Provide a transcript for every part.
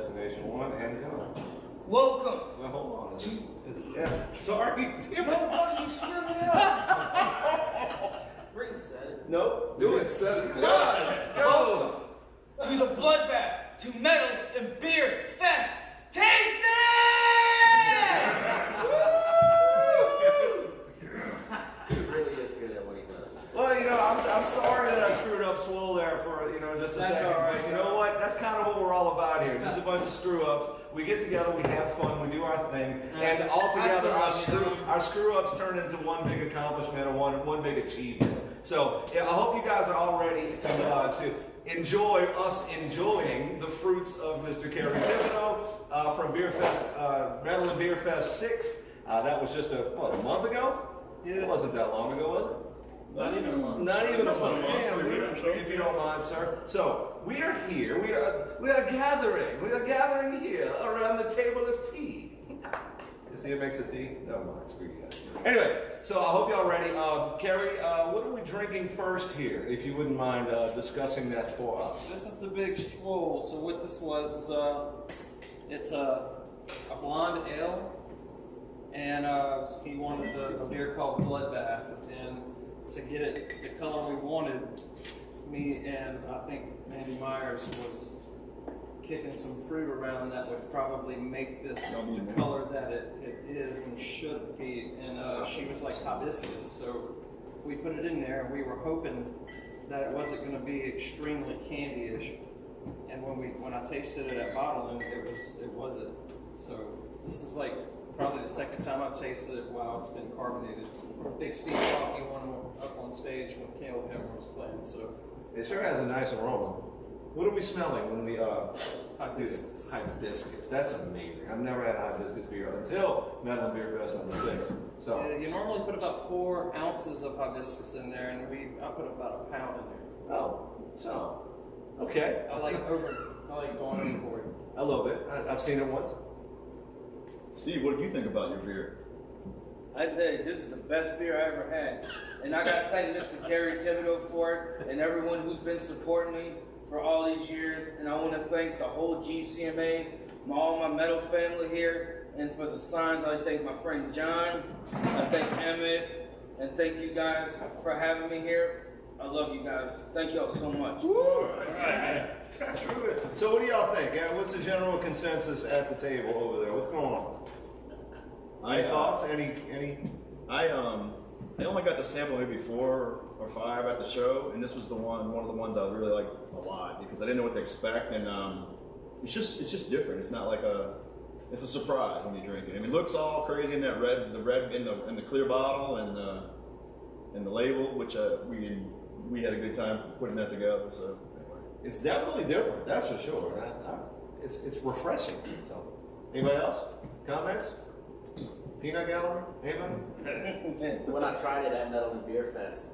Destination One and go. Welcome Well, hold on. to. Yeah. Sorry. Damn it. Motherfucker, you screwed me up. Ring. Nope. Do it. Seven. Come on, Welcome to the bloodbath, to metal and beer fest. Taste it! He really is good at what he does. Well, you know, I'm, I'm sorry that I screwed up Swole there for, you know, just a That's second. all right, but you know what? That's kind of what we're all about here. Just a bunch of screw ups. We get together, we have fun, we do our thing, and all together our screw, our screw ups turn into one big accomplishment or one, one big achievement. So yeah, I hope you guys are all ready to, uh, to enjoy us enjoying the fruits of Mr. Kerry Thibodeau uh, from Beer Fest, uh, Metal and Beer Fest 6. Uh, that was just a, what, a month ago? It wasn't that long ago, was it? Not even a month. Not even a Less than a month, month, damn, three we- weeks or so. if you don't mind, sir. So, we are here, we are, we are gathering, we are gathering here around the table of tea. You see it makes a tea? Never mind, screw you guys. Anyway, so I hope y'all ready. Uh, Kerry, uh, what are we drinking first here, if you wouldn't mind uh, discussing that for us? This is the big swole. So what this was is uh, it's a, a blonde ale, and uh, he wanted a, a beer called Bloodbath, and to get it the color we wanted, me and I think Mandy Myers was kicking some fruit around that would probably make this the color that it, it is and should be. And uh, she was like hibiscus, so we put it in there, and we were hoping that it wasn't going to be extremely candy-ish. And when we when I tasted it at bottling, it was it wasn't. So this is like probably the second time I've tasted it while it's been carbonated. Big Steve Rocky one up on stage when Caleb Hammer was playing. So It sure has a nice aroma. What are we smelling when we uh, do Hibiscus. this? Hibiscus. That's amazing. I've never had hibiscus beer until Metal and Beer Fest number six. So. Yeah, you normally put about four ounces of hibiscus in there, and we I put about a pound in there. Oh, so, okay. I like over, I like going overboard. A little bit. I, I've seen it once. Steve, what do you think about your beer? I tell you, this is the best beer I ever had. And I gotta thank Mr. Kerry Thibodeau for it and everyone who's been supporting me for all these years. And I wanna thank the whole GCMA, my, all my metal family here. And for the signs, I thank my friend John, I thank Emmett, and thank you guys for having me here. I love you guys. Thank y'all so much. That's real good. So, what do y'all think? Uh, What's the general consensus at the table over there? What's going on? Any I, uh, thoughts? Any? Any? I um I only got the sample maybe four or five at the show, and this was the one one of the ones I really liked a lot because I didn't know what to expect, and um it's just it's just different. It's not like a it's a surprise when you drink it. I mean, it looks all crazy in that red the red in the in the clear bottle and the and the label, which uh, we we had a good time putting that together. So anyway. It's definitely different. That's for sure. I, I, it's it's refreshing. So, anybody else? Comments? Peanut gallery? Anybody? When I tried it at Metal and Beer Fest,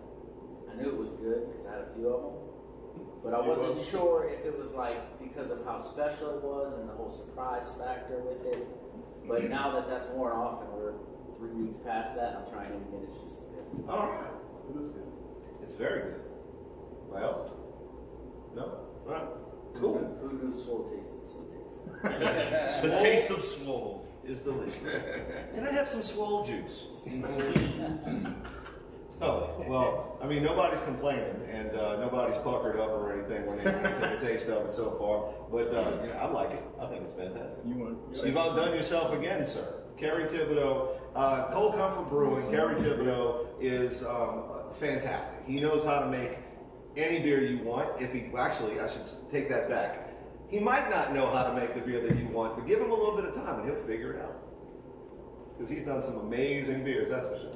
I knew it was good because I had a few of them. But I wasn't sure if it was like because of how special it was and the whole surprise factor with it. But now that that's worn off and we're three weeks past that, I'm trying it again. It's just good. Oh, All right. It is good. It's very good. What else? No. All right. Cool. Who knew Swole tasted so tasty? The taste of swole is delicious. Can I have some swole juice? So, well, I mean, nobody's complaining, and uh, nobody's puckered up or anything when they take a taste of it so far. But uh, you know, I like it. I think it's fantastic. You want You've outdone yourself again, sir. Kerry Thibodeau, uh, Cold Comfort Brewing. Kerry Thibodeau is um, fantastic. He knows how to make any beer you want. If he actually, I should take that back. He might not know how to make the beer that you want, but give him a little bit of time, and he'll figure it out. Because he's done some amazing beers, that's for sure.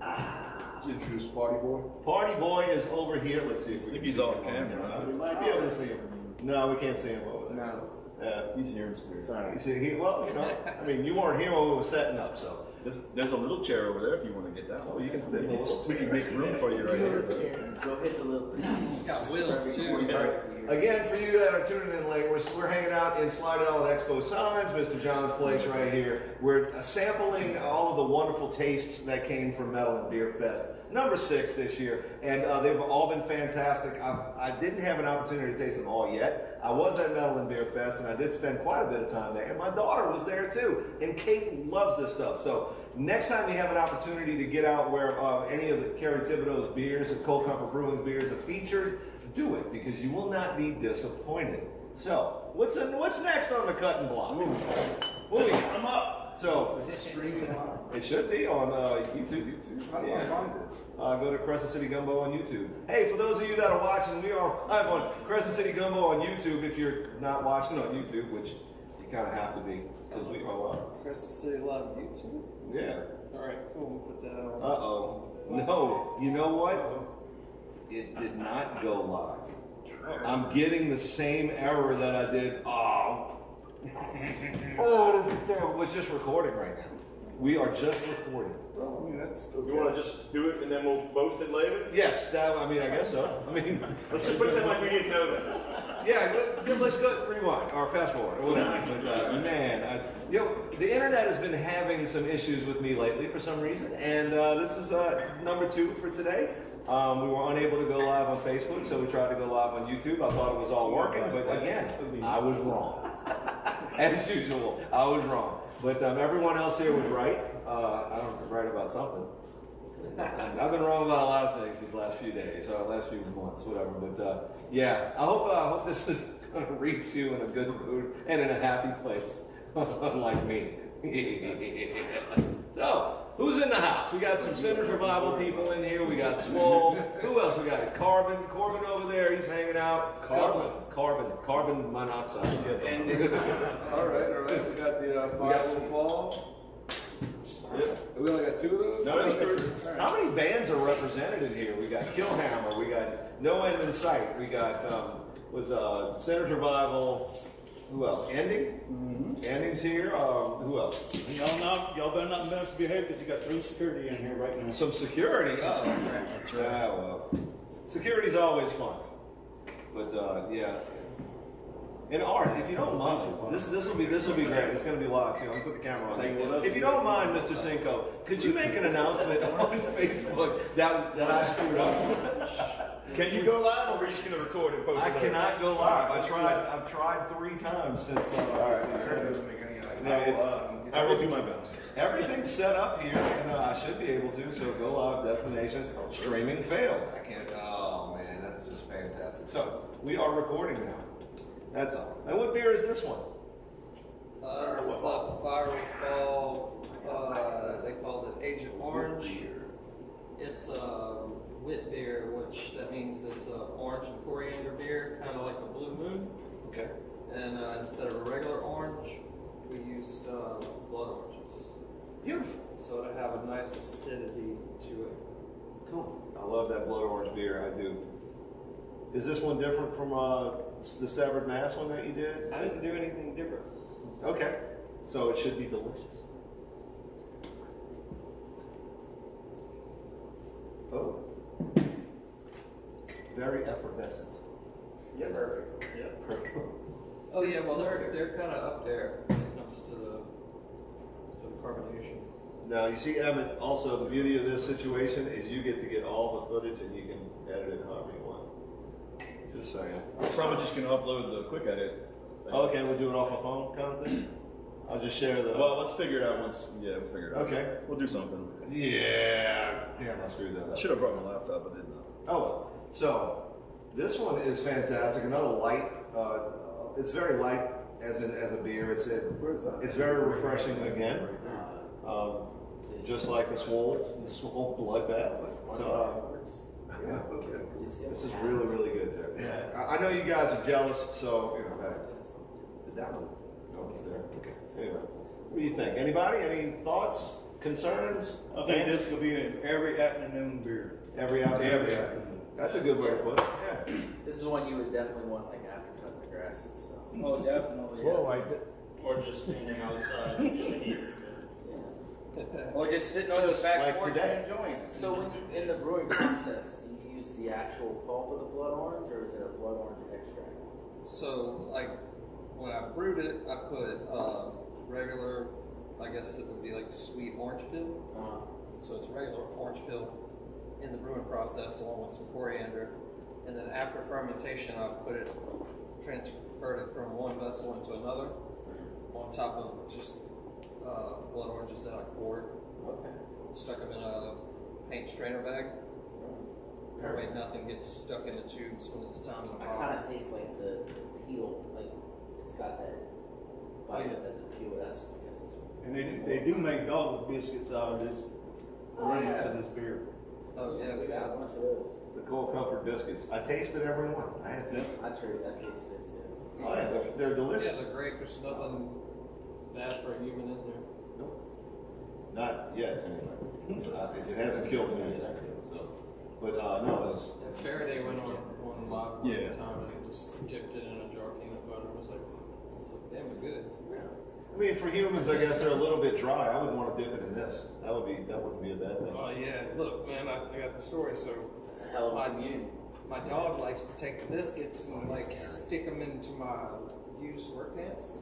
Ah. Introduce Party Boy. Party Boy is over here. Let's see if we I think can he's see off him on camera. Uh, we might oh, be able to see him. No, we can't see him over there. No. Yeah. He's here in spirit. Sorry. You see, he, well, you know, I mean, you weren't here when we were setting up, so. There's, there's a little chair over there if you want to get that Oh, one. you can fit We can, we can make room for you right here. Go hit the little. It's got wheels too. Every All right. quarter, Again, for you that are tuning in late, we're, we're hanging out in Slidell at Expo Signs, Mr. John's place right here. We're sampling all of the wonderful tastes that came from Metal and Beer Fest, number six this year, and uh, they've all been fantastic. I, I didn't have an opportunity to taste them all yet. I was at Metal and Beer Fest, and I did spend quite a bit of time there, and my daughter was there too. And Kate loves this stuff, so next time you have an opportunity to get out where uh, any of the Kerry Thibodeau's beers and Cold Comfort Brewing's beers are featured, do it because you will not be disappointed. So, what's in, what's next on the cutting block? Willie, come up. So, it should be on uh, YouTube. YouTube. How do I find it? Uh, go to Crescent City Gumbo on YouTube. Hey, for those of you that are watching, we are live on Crescent City Gumbo on YouTube. If you're not watching on YouTube, which you kind of have to be because we are live. Crescent City Live YouTube. Yeah. All right, cool. We'll put that on. Uh oh. No. You know what? It did not go live. I'm getting the same error that I did. Oh. Oh, this is terrible. It's just recording right now. We are just recording. Well, I mean, that's. You want to just do it and then we'll post it later? Yes, that, I mean, I guess so. I mean, Let's just pretend like we didn't know that. yeah, let- let's go rewind or fast forward or whatever. But uh, man, I, you know, the internet has been having some issues with me lately for some reason, and uh, this is uh, number two for today. Um, we were unable to go live on Facebook, so we tried to go live on YouTube. I thought it was all working, but again, I was wrong. As usual, I was wrong. But um, everyone else here was right. Uh, I don't right about something. I've been wrong about a lot of things these last few days, or last few months, whatever. But uh, yeah, I hope uh, I hope this is going to reach you in a good mood and in a happy place, unlike me. so, who's in the house? We got some Sinners Revival people in here. We got Swole. Who else? We got Carbon. Corbin over there. He's hanging out. Carbon? Carbon. Carbon monoxide. All right, all right. We got the uh, We got Five some- Will Fall. We only got two of those? No, just three. How many bands are represented in here? We got Killhammer, we got No End in Sight, we got um, was uh, Sinners Revival. Who else? Ending. Ending's here. Um, who else? Y'all not, y'all better not misbehave because you got three security in here right now. Some security. Oh, that's right. Ah, well, security's always fun. But uh, yeah. And Art, if you don't mind, this this will be this will be great. It's going to be live. I'm put the camera on. If you don't mind, Mr. Cinco, could you make an announcement on Facebook that that I screwed up? Can you go live or we're just going to record and post I it cannot go live. I tried. I've tried three times since. Uh, All right, that doesn't make any, like, Yeah, it's- um, I will do my best. Everything's set up here, and uh, I should be able to. So go live destination streaming failed. I can't. Oh man, that's just fantastic. So we are recording now. That's all. And what beer is this one? Uh, this is the Fiery Fall. Uh, they called it Agent Orange. It's a wit beer, which that means it's a orange and coriander beer, kind of like a Blue Moon. Okay. And uh, instead of a regular orange, we used uh, blood oranges. Beautiful. So to have a nice acidity to it. Cool. I love that blood orange beer. I do. Is this one different from uh, the severed mass one that you did? I didn't do anything different. Okay. So it should be delicious. Oh. Very effervescent. Yeah, perfect. Yeah. Perfect. Oh yeah, well they're they're kind of up there when it comes to the to the carbonation. Now you see, Emmett. Also, the beauty of this situation is you get to get all the footage and you can edit it however you want. Just saying. I'm probably just going to upload the quick edit. Okay, we'll do it off a phone kind of thing. I'll just share the. Well, let's figure it out once. Yeah, we'll figure it out. Okay. We'll do something. Yeah. Damn, I screwed that I up. should have brought my laptop, but didn't. Oh well. So this one is fantastic. Another light. Uh, it's very light as in as a beer. It's it, Where's that? it's very refreshing again. Um, just like the swole, the swole bloodbath. So uh, yeah, okay. this is really really good. Jeff. Yeah. I, I know you guys are jealous, so you know. Hey, is that one? No, it's there. Okay. Anyway, what do you think? Anybody? Any thoughts? Concerns? I think Answers? this could be an every afternoon beer. Every out Every afternoon. That's a good way to put it. Yeah. This is one you would definitely want like after cutting the grass and stuff. Oh, definitely. Whoa, yes. I, Or just standing outside. singing. Yeah. Or just sitting on the Just back like porch today. and enjoying it. So when you, in the brewing process, do you use the actual pulp of the blood orange or is it a blood orange extract? So, like, when I brewed it, I put uh, regular, I guess it would be like sweet orange peel. Uh, So it's regular orange peel in the brewing process along with some coriander. And then after fermentation, I put it, transferred it from one vessel into another on top of just uh, blood oranges that I poured. okay. Stuck them in a paint strainer bag. That way nothing gets stuck in the tubes when it's time to It pop. kind of tastes like the, peel, like it's got that bite yeah. of the peel. That's I guess it's And they, do- they do make dog biscuits out of this, Oh, rings yeah. of this beer. Oh yeah, we got a bunch of those. The Cold Comfort biscuits. I tasted every one. I had to. I tried that tasted it too. Oh, yeah, they're, they're Yeah, delicious. they're great. There's nothing bad for a human in there. Not yet, anyway. Uh, it, it hasn't killed me yet. So, but uh, no, those. Yeah, Faraday went on one live one Yeah. time and he just dipped it in a jar of peanut butter. It was like, it was like damn good. I mean, for humans, I guess they're a little bit dry. I wouldn't want to dip it in this. That would be that wouldn't be a bad thing. Oh yeah, look, man, I, I got the story. So It's a hell of My- a my dog likes to take the biscuits and like stick them into my used work pants.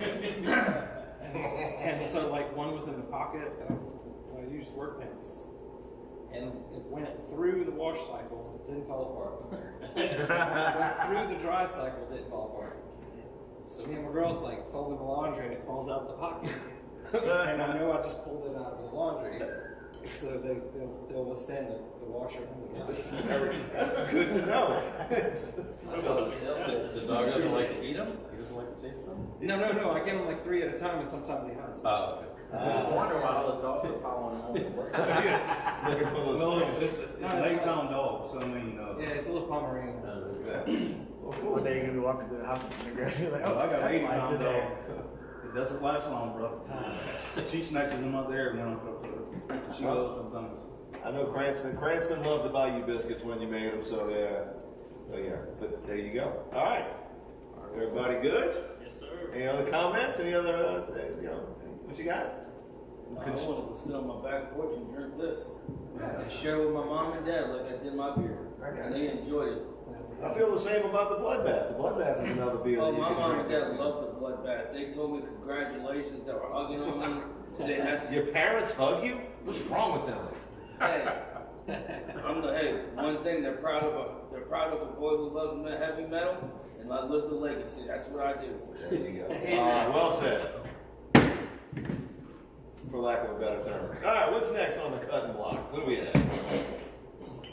and, and so like one was in the pocket of my used work pants. And it went through the wash cycle, it didn't fall apart. went through the dry cycle, didn't fall apart. So me and my girl's like folding the laundry and it falls out of the pocket. and I know I just pulled it out of the laundry. So they, they'll, they'll withstand the, the washer and the dry. That's good to know. The dog doesn't like to eat them? He doesn't like to taste them? No, no, no. I get them like three at a time, and sometimes he hides. them. Oh, okay. I was wondering why all those dogs were following him home from work. Looking for those. No, pants. it's, it's No, lay it's- down dogs, I mean, uh, Yeah, it's a little Pomeranian. Yeah. Well, cool. One day you're gonna be walking through the house and you're gonna be like, oh, I got that's eighty mine pound today. dogs. It doesn't last long, bro. She snatches them out there when I'm up to her. She goes sometimes. I know Cranston. Cranston loved to buy you biscuits when you made them, so yeah. So yeah. But there you go. All right. Everybody good? Yes, sir. Any other comments? Any other? Uh, things, you know, what you got? I want to sit on my back porch and drink this. And share with my mom and dad like I did my beer. Okay. And they enjoyed it. I feel the same about the bloodbath. The bloodbath is another beer. Oh, my mom and dad loved the bloodbath. They told me congratulations. They were hugging on me. Saying that's Your parents hug you? What's wrong with them? hey. I'm the hey. One thing they're proud of a they're proud of a boy who loves heavy metal, and I live the legacy. That's what I do. There you go. Well said. For lack of a better term. All right, what's next on the cutting block? What do we have?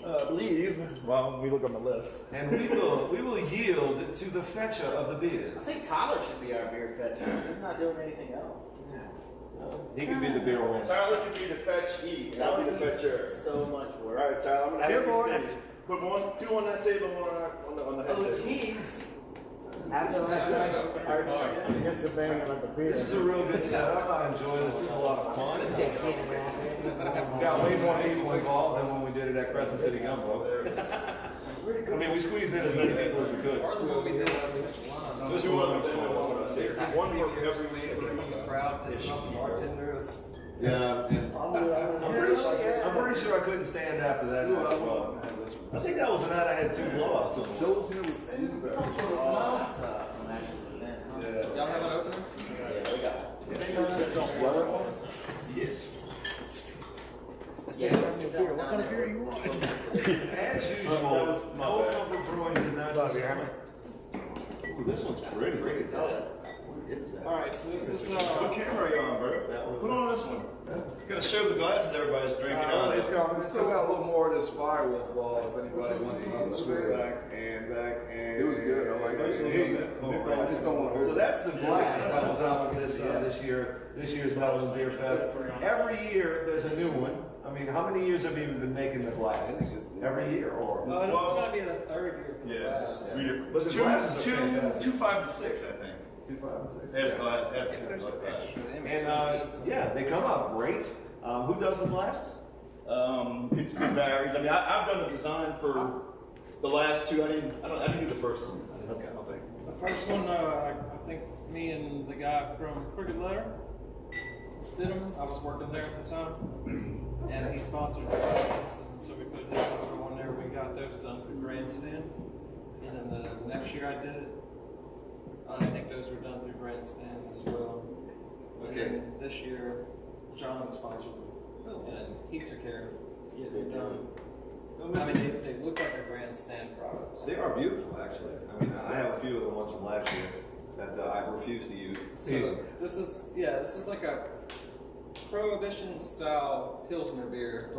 Uh, I believe, well, let me look on the list. And we will we will yield to the fetcher of the beers. I think Tyler should be our beer fetcher. He's not doing anything else. He can be the beer one. Tyler could be the fetch E. I'll be the fetcher. So much All work. right, Tyler, I'm gonna Here have for you Put one, two on that table, one on, on the, on the head Oh, table. jeez. After that, I guess the bang about the beer. This is a real good setup. I enjoy this. This is a lot of fun. Got way more people involved than when we did it at Crescent City Gumbo. I mean, we squeezed in as many people as we could. Part of what we did on this line, This one of them, was then fun. one of for every week. the crowd pissing off the bartenders. Yeah, I'm pretty, sure, I'm pretty sure I couldn't stand after that. night as well. I think that was the night I had two blowouts. of them. Those here with Uh, from actually then, huh? Y'all have an opener? Yeah, we got it. Yes. Yeah. beer. What kind of beer you want? As usual, Cold Comfort Brewing did not disappoint. Ooh, this one's pretty. What is that? All right, so this is What uh, camera are you on, bro? Put on this one. You gotta show the glasses everybody's drinking Uh, out. it's got, we still got a little more of this firework ball if anybody wants to on the swear. Back and back and. It was good. I like it. There you go. I just don't want to So that's the blast that was out for this uh, this year. This year's Metal and Beer Fest. Every year there's a new one. I mean, how many years have you been making the glasses? Every year or? oh, this is gonna be the third year for the Yeah, class. it's three different. But the two, glasses are two, fantastic. two, five, and six, I think. Two, five, and six. There's glass. Have, If there's have glass. extra image, And uh, yeah, they come out great. Um, who does the glasses? Um, it's it varies. I mean, I, I've done the design for the last two. I didn't. I don't. I didn't do the first one. Okay, I'll think. The first one, uh, I think me and the guy from Crooked Letter did them. I was working there at the time, and he sponsored the classes, and so we put his logo on there. We got those done for Grandstand, And then the next year I did it, I think those were done through Grandstand as well. Okay. this year, John sponsored them, and he took care of getting it done. I mean, they, they look like a Grandstand product. They are beautiful, actually. I mean, I have a few of the ones from last year that uh, I refuse to use. So this is yeah, this is like a prohibition style pilsner beer,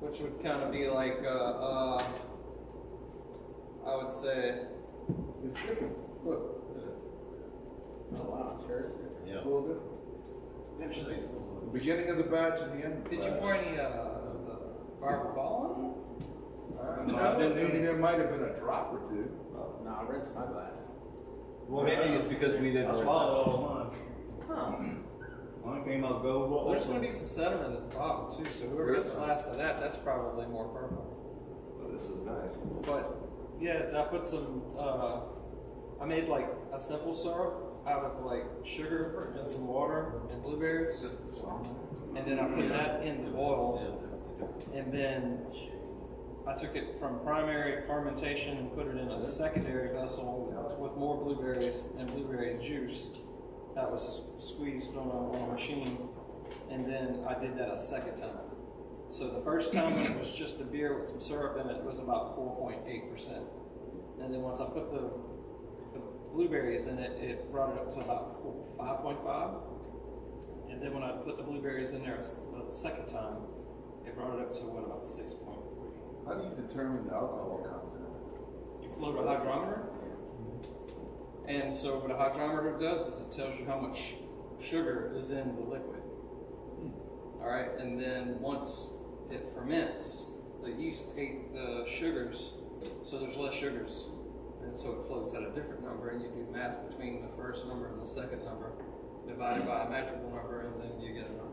which would kind of be like uh, uh, I would say It's different. look Oh wow, sure is different. It's a little different. Interesting. The beginning of the batch and the end of the Did you pour any uh, the Barber Ball Uh, No, no, I mean, there might have been a drop or two. No, I rinsed my glass. Well, maybe it's because we didn't I rinse swallowed out. all mine. Mine came out gold. on? There's going to be some sediment at the bottom too, so whoever gets the last of that, that's probably more purple. But this is nice. But yeah, I put some. Uh, I made like a simple syrup out of like sugar and some water and blueberries, Just the song. and then I put that in the boil, and then I took it from primary fermentation and put it in a secondary vessel with more blueberries and blueberry juice that was squeezed on a, on a machine, and then I did that a second time. So the first time it was just the beer with some syrup in it, it was about 4.8%. And then once I put the, the blueberries in it, it brought it up to about 5.5. And then when I put the blueberries in there the second time, it brought it up to what, about 6.3. How do you determine the alcohol content? You float a hydrometer. And so what a hydrometer does is it tells you how much sugar is in the liquid. Hmm. All right, and then once it ferments, the yeast ate the sugars, so there's less sugars, and so it floats at a different number, and you do math between the first number and the second number, divided by a magical number, and then you get a number.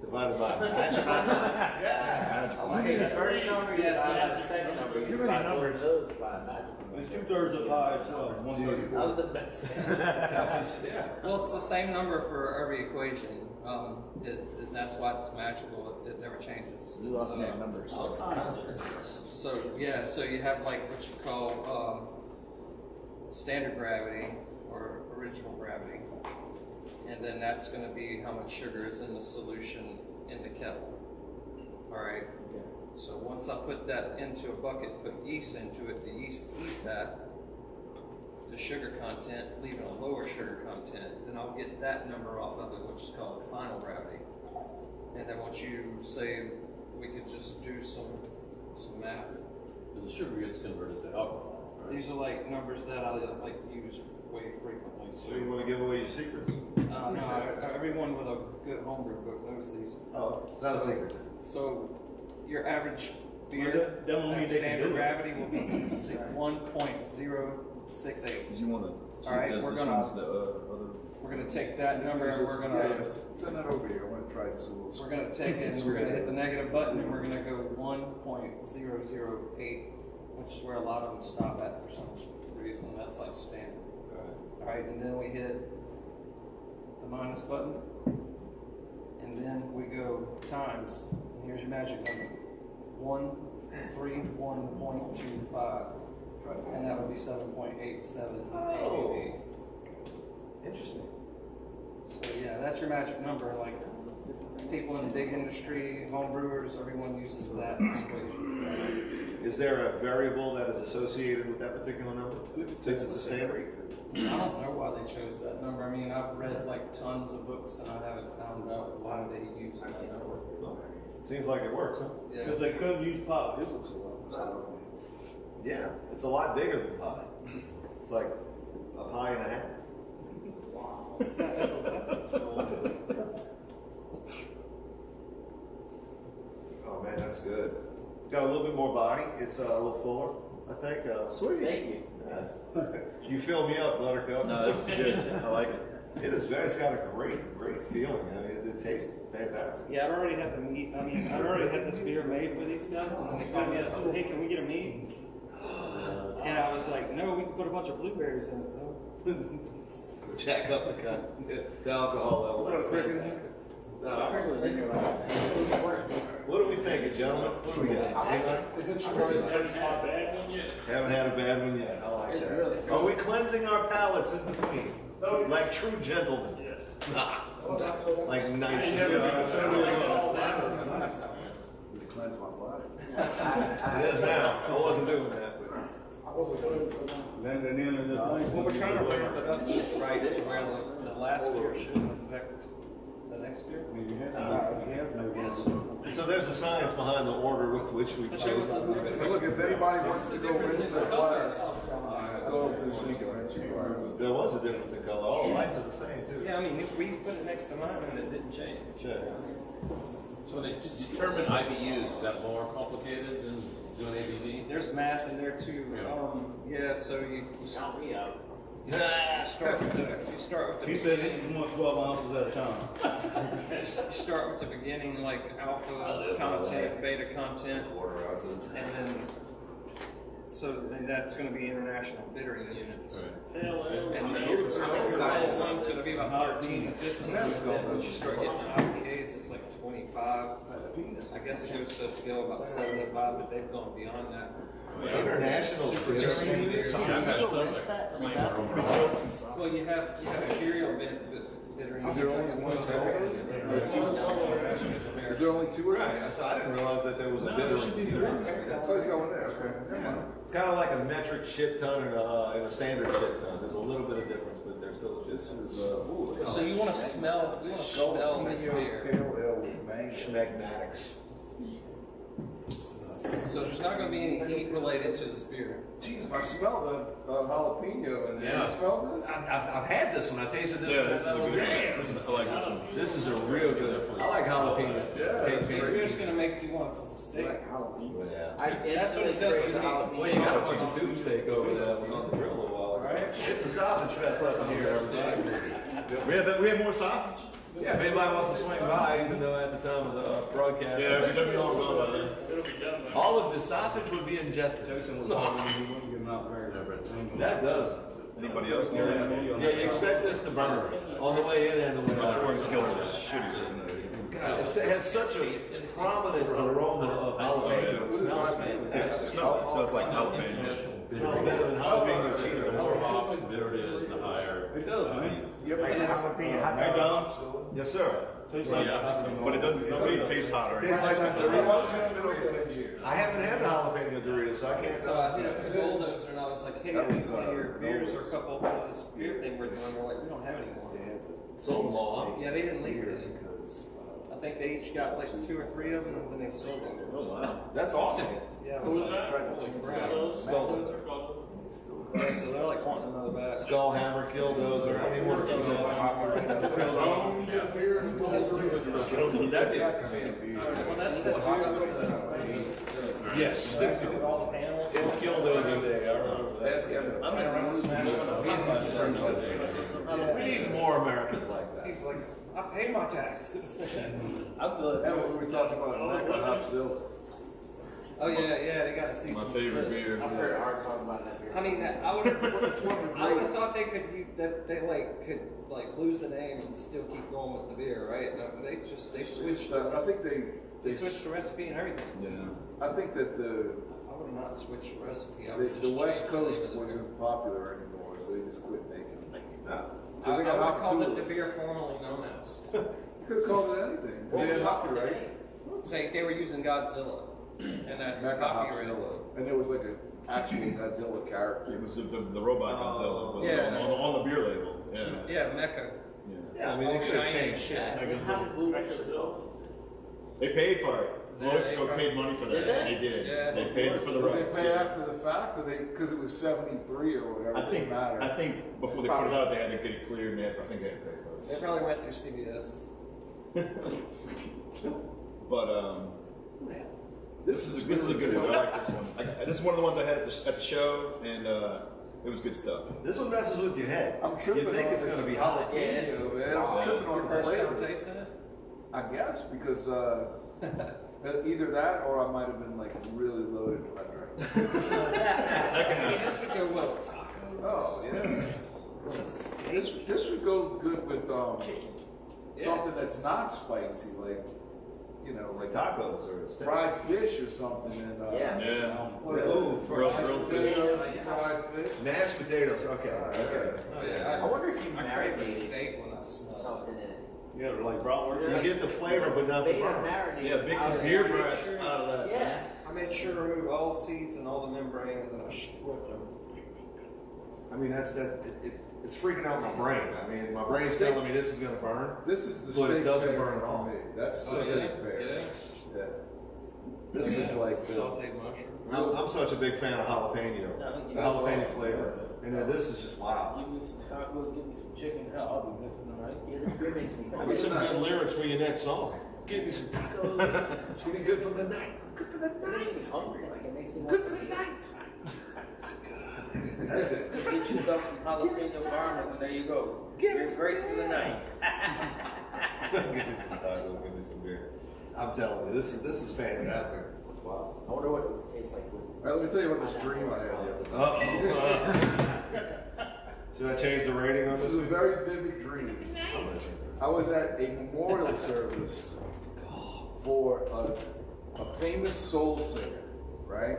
Divided by magic. yeah. I like You the first number, you Yes, divide yeah. by the second number, you Too many divide both of numbers. those by a magical number. It's two thirds of pie as well. One third. That was the best. That was- yeah. Well, it's the same number for every equation. Um, it, it- that's why it's magical. It, it never changes. You It's, love uh, that numbers. All time. So yeah, so you have like what you call um, standard gravity or original gravity, and then that's going to be how much sugar is in the solution in the kettle. All right. So once I put that into a bucket, put yeast into it, the yeast eat that, the sugar content, leaving a lower sugar content. Then I'll get that number off of it, which is called final gravity. And then once you say we could just do some some math. The sugar gets converted to alcohol, right? These are like numbers that I like use way frequently. So you want to give away your secrets? Uh, no, everyone with a good homebrew book knows these. Oh, it's not a secret. So your average Well, beer that- that won't mean at they can standard do it. gravity will be one point zero six eight. You want to see All right, we're gonna- the uh, other? We're gonna take that number and we're gonna Yeah, yes. Send that over here. I want to try this a little. we're gonna take it and we're gonna hit the negative button and we're gonna go one point zero zero eight, which is where a lot of them stop at for some reason. That's like standard. All right, and then we hit the minus button, and then we go times. And here's your magic number: one three one point two five, and that would be seven point eight seven Oh. ABV. Interesting. So yeah, that's your magic number. Like people in the big industry, home brewers, everyone uses that equation. Is there a variable that is associated with that particular number? Since it's a standard? I don't know why they chose that number. I mean, I've read like tons of books and I haven't found out why they use that number. Seems like it works, huh? Yeah. Because they couldn't use pop. This looks a lot. It's. Yeah, it's a lot bigger than pie. It's like a pie and a half. It's got effervescence. Oh man, that's good. It's got a little bit more body. It's uh, a little fuller, I think. Uh, sweet. Thank you. you fill me up, Buttercup. No, this is good. I like it. It is. It's got a great, great feeling. I mean, it, it tastes fantastic. Yeah, I'd already had the meat. I mean, I'd already had this beer made for these guys, and then they called me up and said, "Hey, can we get a meat?" And I was like, "No, we can put a bunch of blueberries in it." though." Jack up the, con- the alcohol level. That's fantastic. No, I heard it was in your life. what are we thinking, gentlemen? What do we got? Haven't had a bad one yet. I like like that. Are we cleansing our palates in between? Oh, like true gentlemen? Like knights. in battle. Cleanse my body. It is now. I wasn't doing that. but- Then, then, then, just like. Well, we're trying to ramp it up right to where the, the last beer shouldn't affect the next beer. He has no, he has no guess. So there's a science behind the order with which we Show us chose. a little bit. Look, if anybody wants to go Difference into in the colors. class, uh, go to the sink and rinse your cards. There was a difference in color. All the lights are the same too. Yeah, I mean, if we put it next to mine and it didn't change. Yeah. So when they determine IBUs, is that more complicated than doing ABV? There's math in there too. Yeah. Um, yeah, so you, you Count me out. start with the, you start with the He said beginning. he's want twelve ounces at a time. You you start with the beginning, like alpha content, beta content, Quarter ounces. and then so then that's going to be international bittering units. And then the alcohol one's going to be about 13 to 15. And then once you start getting to IPAs, it's like 25. I guess it goes to a scale about 75, but they've gone beyond that. International. Super bittering units. I've had some that claim their own product. Well, you have you have imperial bit, bit, bittering. Is there only one Is there only two of Right. So I didn't realize that there was a bitter. That's why he's going there, okay. Never mind. It's kind of like a metric shit ton and a, and a standard shit ton. There's a little bit of difference, but there's still a shit This ton. is, uh, ooh, look at So you want to smell, you want to smell this beer. Pale ale with mango. Schmegmatics. So there's not going to be any heat related to this beer. Jeez, I smell the uh, jalapeno in there. Yeah. You smell this? I've, I've, I've had this one. I tasted this. Yeah, one. this is a good one. This is- I like this one. This is a real good. I like jalapeno. Yeah, Hey, it's This great. beer's going to make you want some steak. I That's what it does crave to me. jalapeno. Well, you got a bunch of tube steak over there that was on the grill a little while ago. Right? It's a sausage fest up in here, everybody. We have, we have more sausage? Yeah, if anybody wants to swing by, even though at the time of the uh, broadcast, Yeah, we definitely don't know about that. all of the sausage would be ingested. Jason was telling me he wouldn't get him out very. That does. Anybody else care? Yeah, you expect this to burn on the way in and the way out. pouring skills are shitty, isn't it? God, it's- it has such a prominent aroma of jalapeno. It smells fantastic. No, it smells like jalapeno. It smells better than jalapeno The more hops and bitter it is, the higher. It does, man. Yep. Hey, Dom. Yes, sir. Yeah. But it doesn't, it really tastes hotter. Tastes like I've the been Doritos. over ten years. I haven't had the jalapeno Doritos, so I can't. So I hit up the and I was like, hey, these one of uh, your beers or a couple of this beer thing we're doing. They're like, we don't have any more. So long. Yeah, they didn't leave it in. I think they each got like two or three of them and then they sold them. Oh, wow. That's awesome. Yeah, it was like Skull, Yeah, so they're like wanting another batch. skull hammer, killdozer. I mean, we're Well, that's that Yes. with all the panels. It's killdozer day. I remember that. Ask I'm gonna run smash We need more Americans like that. He's like, I paid my taxes. I feel it. Evan, we were talking about Mecha Hopzilla. Oh yeah, yeah, they got a season. My favorite beer. I've heard Art talk about that beer. I mean, I would have, I would thought they could, u- that they like could like lose the name and still keep going with the beer, right? No, they just they switched, I think they, they they, switched the recipe and everything. Yeah. I think that the, I would not switch the recipe. I the, would the just West changed the name Coast of the beer. wasn't popular anymore, so they just quit making it. I, I Because they got would call it the beer formerly known as. You could have called it anything. It was copyright. They, they were using Godzilla, and that's a Mecha copyright. Hopzilla. And there was like an actual Godzilla character. It was the, the, the robot Godzilla was Yeah. on, on, on the beer label. Yeah. Yeah, Mecha. yeah. Yeah, I mean, they could have Shiny shit. How did Blue Rider go? They paid for it. They- Voice they Co paid money for that. Did they? They did. Yeah. They paid for the Did rights. they pay after the fact, or they, because it was seventy-three or whatever, I think matter. I think before they put it out, they had to get it cleared, and they had, I think they had to pay for They probably went through CBS. But um, this is a, this is a good one. I like this one. I, this is one of the ones I had at the, at the show, and uh, it was good stuff. This one messes with your head. I'm tripping You think on it's this going to be jalapeno, jalapeno? Yeah, it's man. I'm tripping on the first time flavor. tasting it? I guess because uh, either that or I might have been like really loaded when I drank. See, this would go well with tacos. Oh yeah. This this would go good with um something that's not spicy, like you know, like Tacos or steak. fried fish or something, and uh, Yeah. Yeah. Ooh, Grilled, mashed grilled fish. potatoes, fried fish. Mashed potatoes. Okay. Okay. Oh yeah. I wonder if you I crave a marinated steak when I smell something in it. Yeah, like bratwurst. You get the flavor, but not the Made burn. marinate Yeah, big out some of beer it. brats out of that. Yeah. I made sure to remove all the seeds and all the membrane, and then I stripped them. I mean, that's that. It, it, it's freaking out my brain. I mean, my brain's Steak- telling me this is gonna burn. This is the But it steak doesn't pear burn at for all. me. That's the Oh, steak yeah? pear. Yeah. Yeah. This is like the, sauteed mushroom. I'm, I'm such a big fan of jalapeno. No, The you jalapeno awesome. flavor, and then this is just wow. Give me some tacos, give me some chicken. Hell, I'll be good for the night. Yeah, this beer makes me Give me some good lyrics for your next song. Give me some tacos. Should be good for the night. Good for the It makes me hungry. Like it makes me want Good for to the eat. night. Get yourself some jalapeno farmers, and there you go. You're great for the night. give me some tacos. Give me some beer. I'm telling you, this is this is fantastic. Wow. I wonder what it tastes like all right, let me tell you about this dream I had the Uh -oh. Should I change the rating on This this? is a very vivid dream. I was at a memorial service for a, a famous soul singer, right?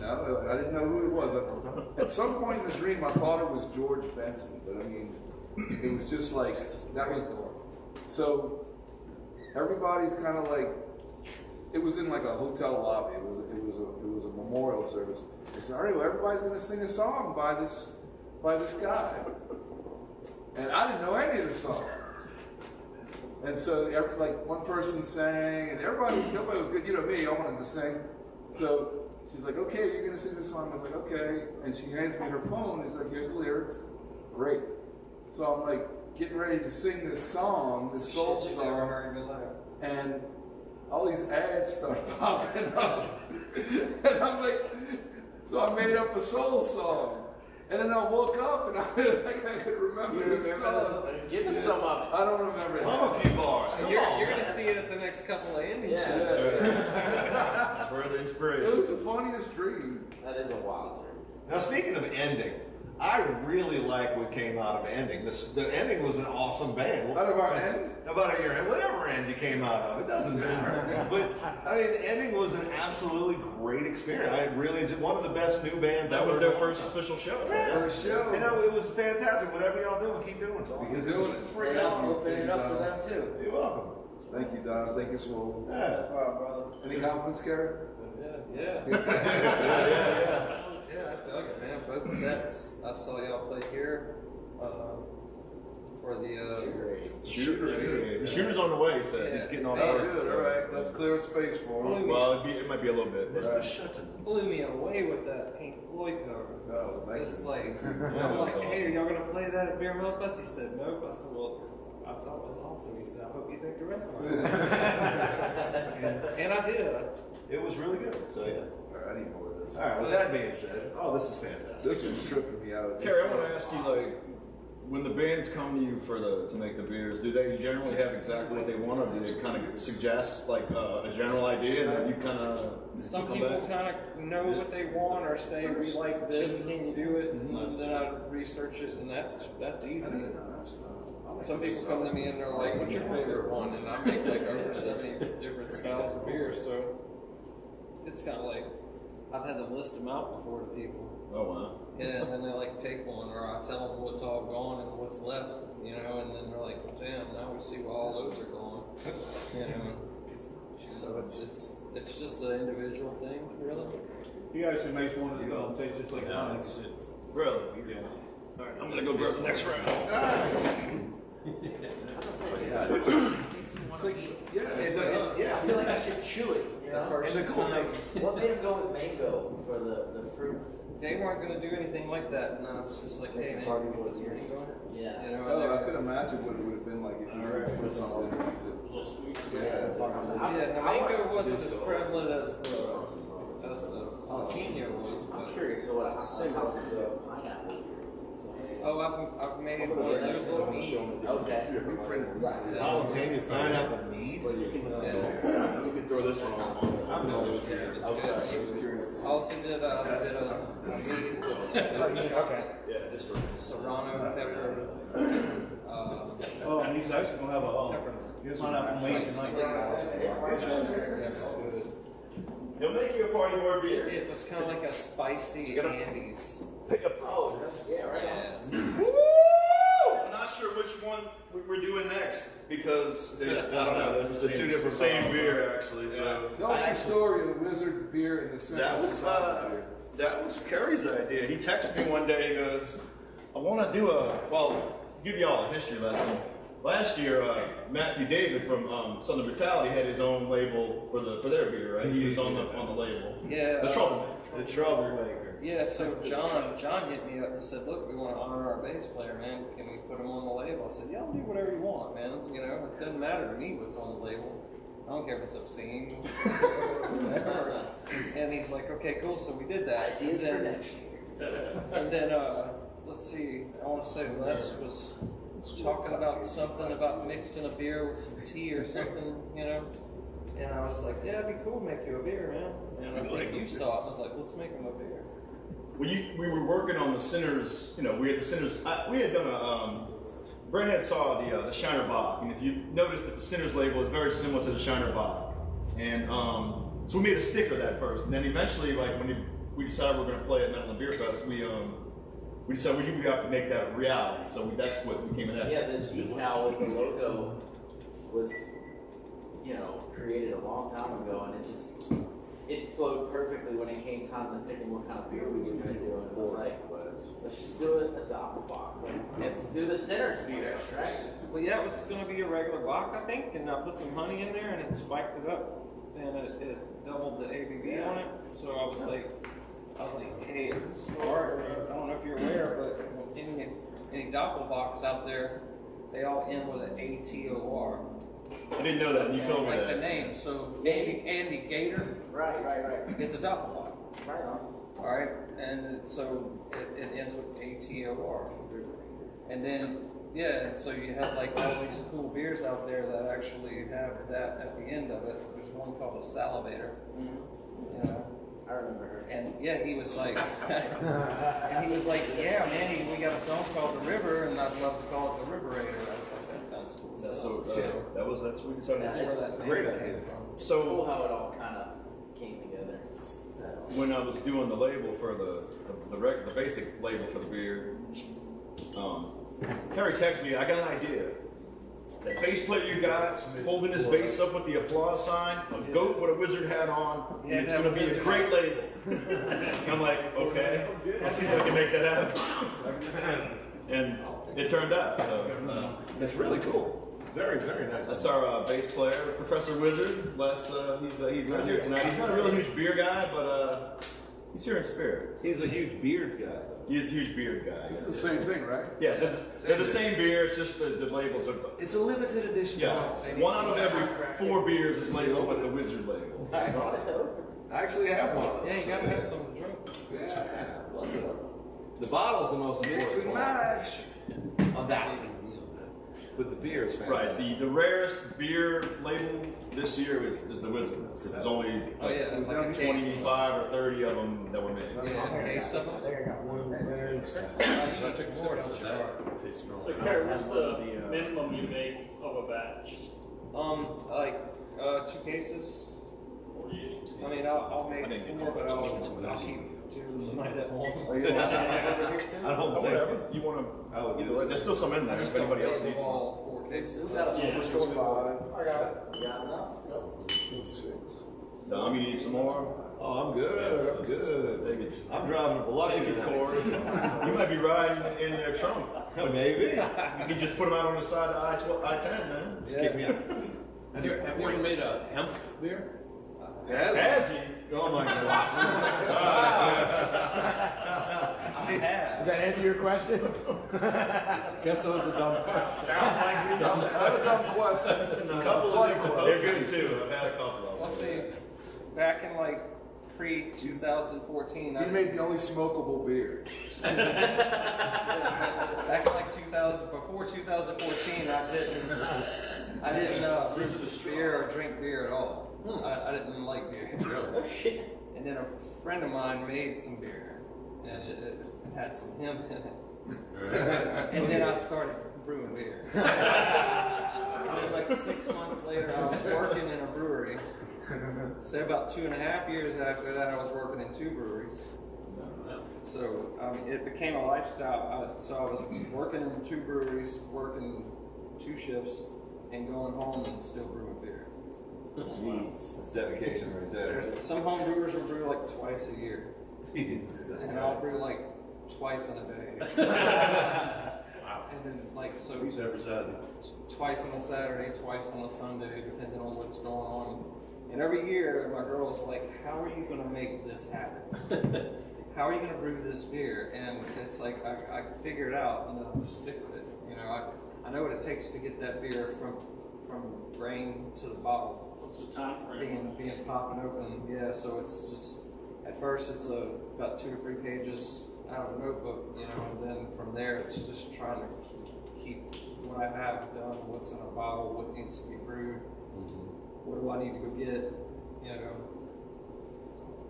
No, I didn't know who it was. At some point in the dream, I thought it was George Benson, but I mean, it was just like that was the one. So everybody's kind of like, it was in like a hotel lobby. It was it was a it was a memorial service. They said, all right, well, everybody's gonna sing a song by this by this guy, and I didn't know any of the songs. And so, every, like one person sang, and everybody, nobody was good. You know me, I wanted to sing. So she's like, "Okay, you're gonna sing this song." I was like, "Okay," and she hands me her phone. It's like, "Here's the lyrics." Great. So I'm like getting ready to sing this song, this soul Shit you never song, and all these ads start popping up, and I'm like, so I made up a soul song. And then I woke up and I, like I could remember You remember song. this? Give us some of it. I don't remember it. Hum a few bars. Come You're, on. you're gonna see it at the next couple of ending Yeah. shows. That's where the It was the funniest dream. That is a wild dream. Now, speaking of ending, I really like what came out of ending. This, the ending was an awesome band. Out of our end, About your end, whatever end you came out of, it doesn't matter. but I mean, the ending was an absolutely great experience. I really enjoyed one of the best new bands. That I've was heard their in a long first time. official show. Yeah. First show. You know, it was fantastic. Whatever y'all doing, keep doing it. Because it was freaking And I'm awesome. opening it up for them too. You're welcome. Thank you, Don. Thank you, Swole. Yeah. All right, brother. Any compliments, Gary? Yeah. yeah, yeah, yeah. Yeah, I dug it, man. Both sets. I saw y'all play here uh, for the. Uh, Great. Shooter. The shooter's on the way, he says. He's getting on Oh, board. good. All right. Let's clear a space for him. Well, it'd be, it might be a little bit. Mr. Shutton. blew me away with that Pink Floyd cover. Oh, thank It's you. like, Yeah, I'm like, was hey, are y'all gonna play that at Beer Mill Fest? He said, nope. I said, well, I thought it was awesome. He said, I hope you think the rest of it. And and I did. it was really good. So yeah. All right, I need more of this. All right. With that being said, oh, this is fantastic. This one's tripping me out. Kerry, I want to ask you, like, when the bands come to you for the to make the beers, do they generally have exactly what they want, or do they kind of suggest like uh, a general idea and then you kind of Some people kind of know what they want or say, we like this, can you do it? Mm-hmm. And then I research it, and that's that's easy. Some people come to me and they're like, "What's your favorite one?" And I make like over seventy different styles of beer, so it's kind of like I've had to list them out before to people. Oh wow. Yeah, and then they like take one, or I tell them what's all gone and what's left, you know, and then they're like, "Damn, now we see why all those are gone," you know. So it's it's it's just an individual thing, really. He actually makes one of that uh, tastes just like mine. Really? Yeah. All right, I'm gonna go grab the next round. It's like, yeah, It's it's a- I yeah. feel like I should chew it. You The know? first And the cool time thing, What made him go with mango for the, the fruit? they weren't gonna do anything like that, and I was just like, "Hey, man, you put some mango in it?" Yeah. You know, oh, and Oh, I could imagine what it would have been like if you were to put something in it. Yeah. Yeah, the mango wasn't as prevalent as the as the oh. jalapeno was, I'm but curious what how how's the pineapple? Oh, I've, I've made one of those in mead. Okay. We printed these. jalapeno pineapple mead. Yeah, You can throw this one on. I'm so yeah, it was good. I was curious to see. I also did I did a, a mead with dark chocolate, Yeah, just for. serrano pepper. Uh, Oh, and he's actually gonna have a, um, His Find out was- when Wayne might He'll make you a party more beer. it was kind of like a spicy Gotta- Andes. Oh, that's, yeah, right. on. Yeah! I'm not sure which one we- we're doing next because I don't know. There's The the two same, different same bottles. beer actually. So Tell us the story of wizard beer and the Cinnamon that was uh, that was Kerry's idea. He texted me one day. He goes, "I want to do a well, give y'all a history lesson." Last year, uh, Matthew David from um, Southern Brutality had his own label for the for their beer. Right? He was on the on the label. yeah. The uh, troublemaker. The troublemaker. Yeah, so John John hit me up and said, "Look, we want to honor our bass player, man. Can we put him on the label?" I said, "Yeah, I'll do whatever you want, man. You know, it doesn't matter to me what's on the label. I don't care if it's obscene, whatever." And he's like, "Okay, cool." So we did that. And Ideas for then, next and then uh, let's see. I want to say Les was talking about something about mixing a beer with some tea or something, you know. And I was like, "Yeah, it'd be cool to make you a beer, man." And I think you saw it. I was like, "Let's make him a beer." You, we were working on the Sinners. You know, we had the Sinners. I, we had done a. Um, had saw the uh, the Shiner Bock, and if you notice that the Sinners label is very similar to the Shiner Bock, and um, so we made a sticker that first, and then eventually, like when we, we decided we are going to play at Metal and Beer Fest, we um we decided we, we have to make that a reality. So we, that's what we came in that. Yeah, the decal with the logo was, you know, created a long time ago, and it just it flowed perfectly when it came time to picking what kind of beer we were gonna do. And it was like, let's just do it a Doppelbock. Let's do the Sinners beer, right? Well, yeah, it was going to be a regular Bock, I think, and I put some honey in there and it spiked it up, and it, it doubled the ABV on it. So I was like, I was like, hey, Art, I don't know if you're aware, but any any Doppelbocks out there, they all end with an A T O R. I didn't know that, and you told me like that. the name. So Andy, Andy Gator, Right, right, right. it's a Doppelbock. Right on. All right, and it- so it, it ends with A T O R. And then, yeah, and so you have like all these cool beers out there that actually have that at the end of it. There's one called a Salivator, Mm-hmm. you know. I remember her. And yeah, he was like, and he was like, yeah, man, we got a song called The River, and I'd love to call it The Riberator. I was like, that sounds cool. That's so. Uh, that was that's what we decided. That's to where that name Great came idea. from. So Cool how it all kind of came together. When I was doing the label for the the, the, rec, the basic label for the beer, um, Kerry texted me. I got an idea. That bass player you got holding his bass up with the applause sign, a goat with a wizard hat on, and it's going to be a great label. I'm like, okay, I'll see if I can make that happen. And it turned out. So, uh, That's really cool. Very, very nice. that's our uh, bass player, Professor Wizard. Les, uh, he's uh, he's not here tonight. He's not a real huge beer guy, but uh, he's here in spirit. He's a huge beard guy. He's a huge beard guy. It's the same thing, right? Yeah, they're, they're the same beer. It's just the, the labels are. It's a limited edition. Yeah, one out of every four beers is labeled with the Wizard label. I brought it to open. I actually have one. Yeah, you gotta have something to drink. Yeah. What's the The bottle's the most Mix important and part. match. On that. But the beer is Right. The the rarest beer label this year is, is the Wizard because there's only Oh yeah, It was like a down case. 25 or 30 of them that were made. Yeah, a case of them. I think I got one very. Uh, you need some more, don't you, Art? Tastes strong. So, what's the minimum you make of a batch? Um, like uh, two cases. Forty. I mean, I'll, I'll make I four, but. I'll, Making some I'll keep two tonight at home. Are you want to over here too? I don't think. whatever. You want I would to? do. There's still some in there. I If anybody else needs some. all four cases. Who's got a Yeah. super Five. I got it. You got enough? Six. Dom, you need some more? Oh, I'm good. I'm good. Take it. I'm driving a Biloxi Take it, tonight. Corey. you might be riding in their trunk. Maybe. You can just put them out on the side of I-12, I-10, man. Just kick me out. Have you, have you ever made a hemp beer? Has he? Oh my I have. Does that answer your question? Guess it was a dumb question. Sounds like you're done. That was a dumb question. A couple of different. They're good too. I've had a couple of them. Let's see. Back in like pre 2014, I made the only smokable beer. back in like 2000, before 2014, I didn't, I didn't uh, brew beer or drink beer at all. I, I didn't like beer. Oh shit. And then a friend of mine made some beer, and it, it, it had some hemp in it. and then I started brewing beer. And then like six months later, I was working in a brewery. So about two and a half years after that, I was working in two breweries. So um, it became a lifestyle. I, so I was working in two breweries, working two shifts, and going home and still brewing beer. That's dedication right there. There's- Some home brewers will brew like twice a year, and I'll brew like twice in a day. And then like so, Who's every Saturday? twice on a Saturday, twice on a Sunday, depending on what's going on. And every year, my girl's like, "How are you going to make this happen? How are you going to brew this beer?" And it's like I, I figure it out, and I'll just stick with it. You know, I, I know what it takes to get that beer from from grain to the bottle What's the time frame? being being popping open. Yeah, so it's just at first it's a about two or three pages out of a notebook, you know, and then from there it's just trying to keep, keep what I have done, what's in a bottle, what needs to be brewed, what do I need to go get, you know.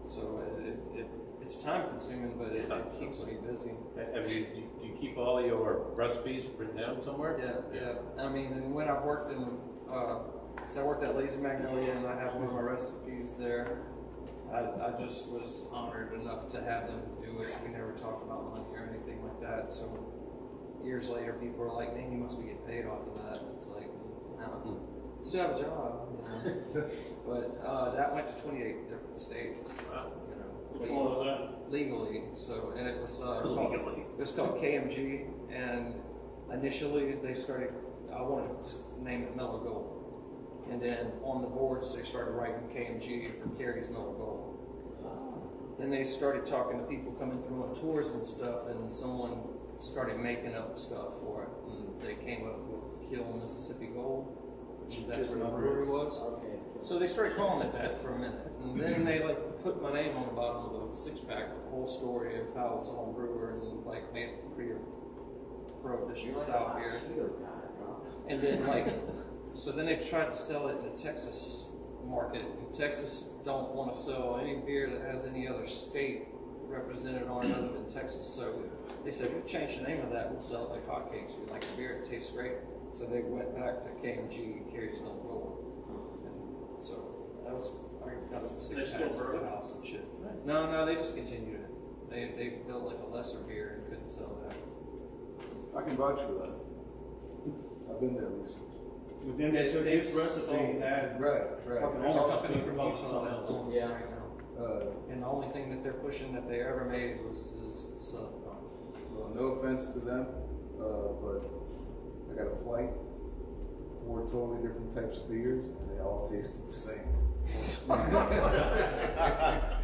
So it, it, it it's time consuming, but it, it keeps me busy. Have you, do you- do you keep all your recipes written down somewhere? Yeah, yeah. I mean, and when I worked in, uh, so I worked at Lazy Magnolia and I have one of my recipes there. I, I just was honored enough to have them do it. We never talked about money or anything like that. So years later, people are like, man, you must be getting paid off of that. It's like, no, still have a job, you know. but uh, that went to 28 different states. You know, Which that? legally. So, and it was uh, called, it was called KMG. And initially, they started. I wanted to just name it Mellow Gold. And then on the boards, they started writing KMG for Kerry's Mellow Gold. Then they started talking to people coming through on tours and stuff, and someone started making up stuff for it. And they came up with Kiln Mississippi Gold, which that's where the brewery was. Okay. So they started calling it that for a minute, and then they like put my name on the bottom of the six pack, the whole story of how I was a home brewer and like made pre prohibition style beer. And then like, so then they tried to sell it in the Texas market. And Texas don't want to sell any beer that has any other state represented on it other than Texas. So they said, we'll change the name of that. We'll sell it like hotcakes. We like the beer. It tastes great. So they went back to KMG, Kerry's Milk Gold. And so that was, I got some They six still packs at the house and shit. No, no, they just continued it. They, they built like a lesser beer and couldn't sell that. I can vouch for that. I've been there recently. But then they They- took they recipe and added. Right, right. Fucking There's a all company the from stuff Utah something that else. owns Yeah. right now. Uh, And the only thing that they're pushing that they ever made was is Southern Comfort. well, no offense to them, uh, but I got a flight, four totally different types of beers, and they all tasted the same.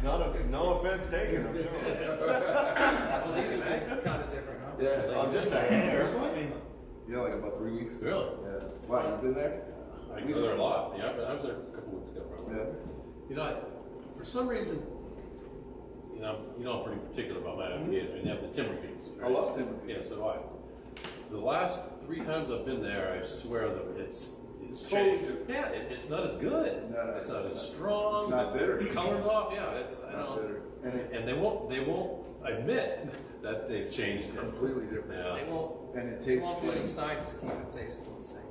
no, no offense taken, I'm sure. Well, these are kind of different, huh? Yeah. Just a hair. I mean, Yeah, like about three weeks ago. Really? Yeah. Wow, you been there? I go there a lot. Yeah, I was there a couple weeks ago. Probably. Yeah. You know, I, for some reason, you know, you know, I'm pretty particular about my IPAs. and they have the Timber Beast. I love timber Yeah, so do I. The last three times I've been there, I swear that it's it's changed. different. Yeah, it, it's not as good. No, no, it's not it's as strong. it's not bitter. The color's off. Yeah, it's I don't. bitter. And it- And they won't they won't admit that they've changed it. Completely different. Yeah. They won't, And it they tastes won't do the science to keep it tasting the same either.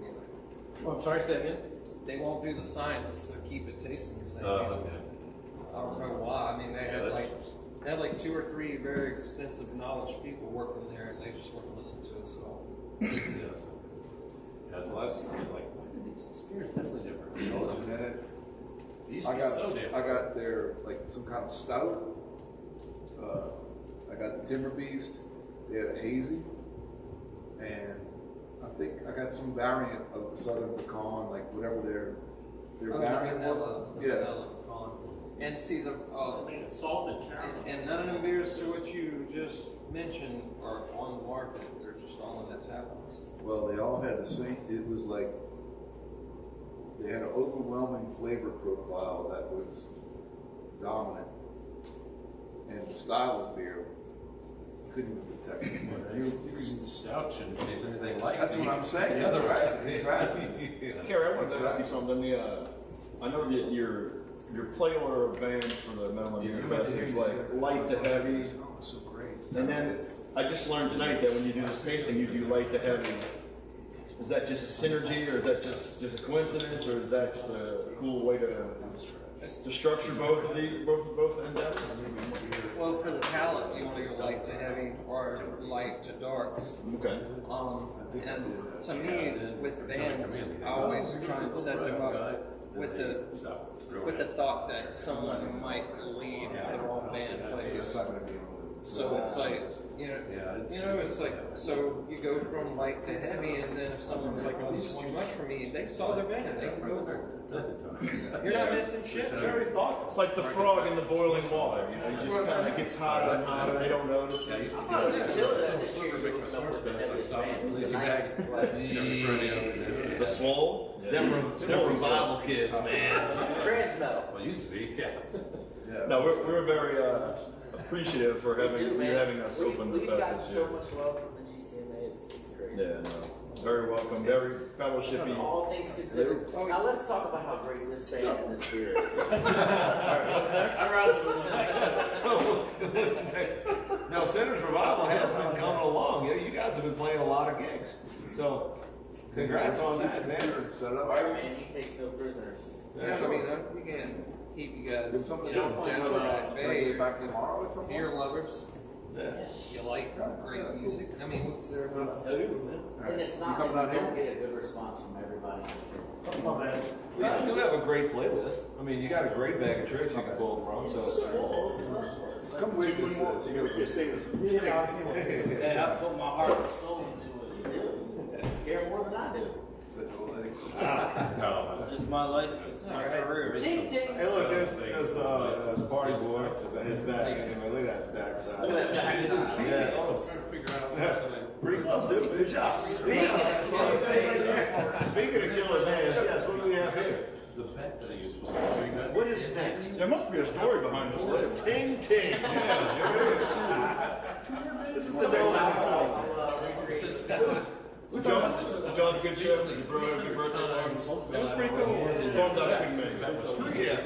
Oh, I'm sorry, say again. They won't do the science to keep it tasting the same Oh, either. okay. I don't know why. I mean, they Yeah, had like they had like two or three very extensive knowledge people working there, and they just wouldn't listen to us at all. yeah, so, yeah, it's the last time, like, why did they, this definitely different. and then it, It used I to be got, so. I got their, like, some kind of stout. Uh, I got the Timber Beast. They had a hazy. And I think I got some variant of the Southern Pecan, like whatever their, their Oh, variant vanilla, was. the Yeah. vanilla pecan. And see the uh, I mean, salted caramel. and, and none of them beers to what you just mentioned are on the market. They're just all in that tap house. Well, they all had the same, it was like, they had an overwhelming flavor profile that was dominant. And the style of beer, couldn't even You- you The stout shouldn't taste anything like That's what I'm saying. Yeah, The other right, one. right. Kerry, I wanted to ask you something. The, uh, I know that your your play order of bands for the Metal and Fest is like light to heavy, Oh, so great. and then I just learned tonight that when you do this tasting, you do light to heavy is that just a synergy, or is that just just a coincidence, or is that just a cool way to to structure both of the both both endeavors? Well, for the palette, you want to go light to heavy or light to dark. Okay. Um, and to me, with bands, I always try and set them up with the with the thought that someone might leave if the wrong band plays. So it's like, you know, you know, it's like, so you go from light to heavy, and then if someone's like, "Oh, this is too much for me," they saw their band, they can go there. You're not missing shit. Very thoughtful. It's like the frog in the boiling water. You know, you just kind of gets hotter and hotter. They don't notice. I thought it was still that this year you opened up the. It's a nice, like, The, the swole. Them, re- them revival kids, man. trans metal. Well, used to be, yeah. No, we're, we're very uh, appreciative for having We do, you man. having us We- open the We've fest gotten this so year. much love from the GCMA, it's, it's great. Yeah, no. Very welcome. Very fellowshipy. All things considered. Now let's talk about how great this band and this beer is. all right. I'd rather do the next one. Now, Sinners Revival has been coming along. Yeah, you guys have been playing a lot of gigs. So, congrats on that, man. Set up. Man, he takes no prisoners. Yeah, I mean, uh, we can keep you guys, Give something you know, to do. down to that Can I bay. get back tomorrow at some point? Beer lovers, Yeah. you like great music. I mean, what's there not to do, man? And it's You not coming like out you don't here? get a good response from everybody. Come on, man. We do have a great playlist. I mean, you got a great bag of tricks you can pull from. So, Come with us. you gotta- You're singing. Hey, I put my heart and soul into it. You do. Hear more than I do. No, it. It's my life. It's my career. It's Ting, ting. Hey, look, there's, there's the, uh, the party boy his back. Anyway, look at that backside. Look at that backside. Yeah, pretty close, dude. Good job. Speaking of killer bands, yes, what do we have here? the pet that I used was very good. What is next? There must be a story behind this label. ting ting. This is the no song. Did y'all, did y'all good show? Did you throw a good birthday party? It was pretty cool. Stormed out a big man. Yeah.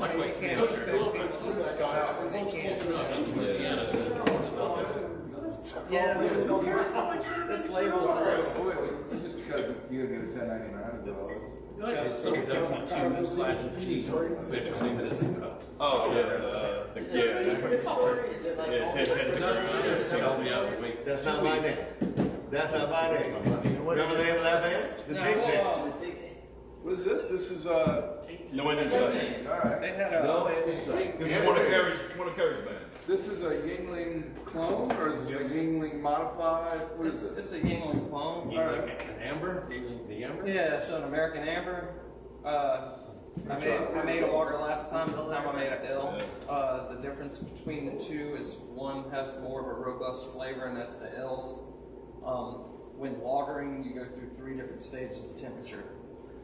Like, we can't expect people just to go out when they can't. Louisiana says it's. Yeah, this, this label's Wait, a wait, wait, you just gotta, you gotta get a ten ninety-nine. It's so W two slash G. We have to claim it as a cut. Oh, yeah. Uh, the, Is it a yeah. secret it like? Yeah, all- ten- ten- It tells me I have to wait That's not my name. That's not my name. Remember the name of that band? The No, Ting hold Tings. on. What is this? This is, uh, No end in sight. alright. They had No a, end in sight. This is one of Kerry's, one of Kerry's bands. This is a Yuengling clone, or is this a Yuengling modified? What is it's, this? it's a Yuengling clone. You like an amber, the, the amber? Yeah, so an American Amber. Uh, I made I made a lager last time. This time I made an ale. Uh, the difference between the two is one has more of a robust flavor, and that's the ales. Um, when lagering, you go through three different stages of temperature,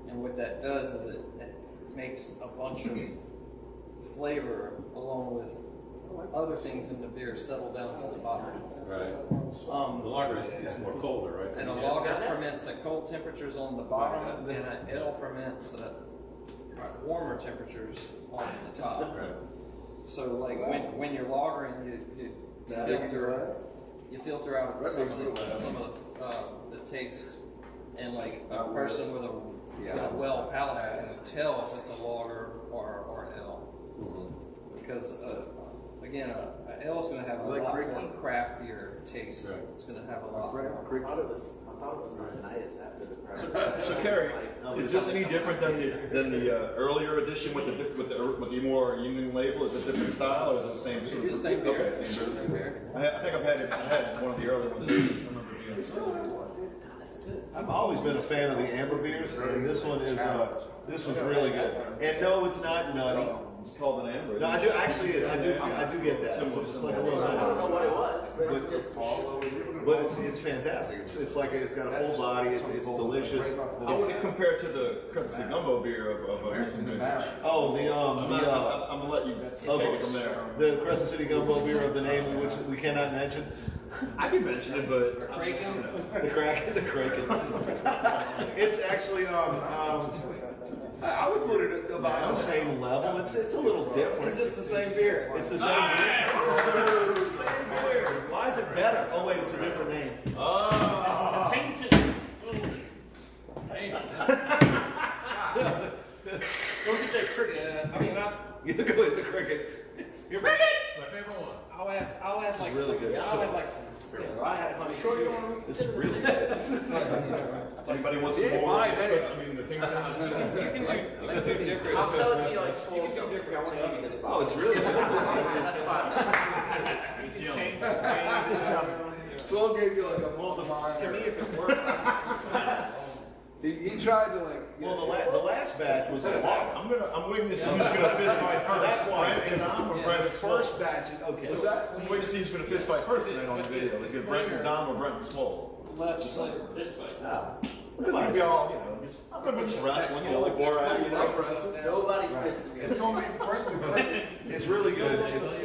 and what that does is it, it makes a bunch of flavor along with other things in the beer settle down to the bottom. Right. Um, The lager is, is more colder, right? and a lager ferments at cold temperatures on the bottom, and an ale ferments at warmer temperatures on the top. Right. So, like when, when you're lagering, you, you, you filter you filter out some of the, some of the, uh, the taste, and like a person with a, with a well palate can tell if it's a lager or, or an ale. Because uh, again, a, a ale is going to have a Like lot Ricky. more craftier taste. Right. It's going to have a lot Frank more. I thought it was, I thought it was retinitis after the So, crash. so Kerry, is this any different than the than the uh, earlier edition with the with the with the more union label? Is it a different style or is it the same? It's the same beer. Okay, same beer. Same beer. I, I think I've had it. I had one of the earlier ones. I remember being- I've always been a fan of the amber beers, and this one is, uh, this one's really good. And no, it's not nutty. It's called an amber. No, I do, actually, I do, I do get that. It's just like a little I don't know what it was, but But- just. But it's, it's fantastic. It's, it's like, it's got a full body, it's, it's delicious. How would it compare to the Crescent City Gumbo beer of, of a recent vintage? Oh, the, um, I'm, the, uh, I'm, I'm gonna let you take oh, it from there. the Crescent City Gumbo beer of the name which we cannot mention. I can mention it, but I'm just, know. The crack, the kraken. It's actually, um, um, I would put it about the same level. It's it's a little different. Because it's the same beer. It's the same beer. Same beer. Why is it better? Oh wait, it's a different name. Oh, tainted. Look at that cricket. Uh, I mean, I. You go with the cricket. Your cricket. My favorite one. I'll add. I'll add like really some. Good. I'll add like some. Yeah, I had honey. Sure, you want to. This is really good. Anybody wants some more? mine, uh, I mean, the thing You can do, you can do different. I'll sell it to you like full silver. I want to give you this Oh, it's really good. That's fine. It's yummy. So I gave you like a Well, multiplier. to me, if it works, He, he tried to like. Well, the, la- the last batch was a lot. I'm gonna, I'm waiting to see who's gonna fist fight first. that's why. Brent and Dom or Brent The and first batch, okay. Was that? I'm waiting to see who's gonna fist fight first tonight on the video. Is it Brent and Dom or Brent and Small? Let's just like, This way. Ah. Because we all, you know, just, I'm gonna just wrestling, you know, like Borat, you know. Like wrestling. Nobody's pissed at me. It's gonna be Brent. It's really good. It's,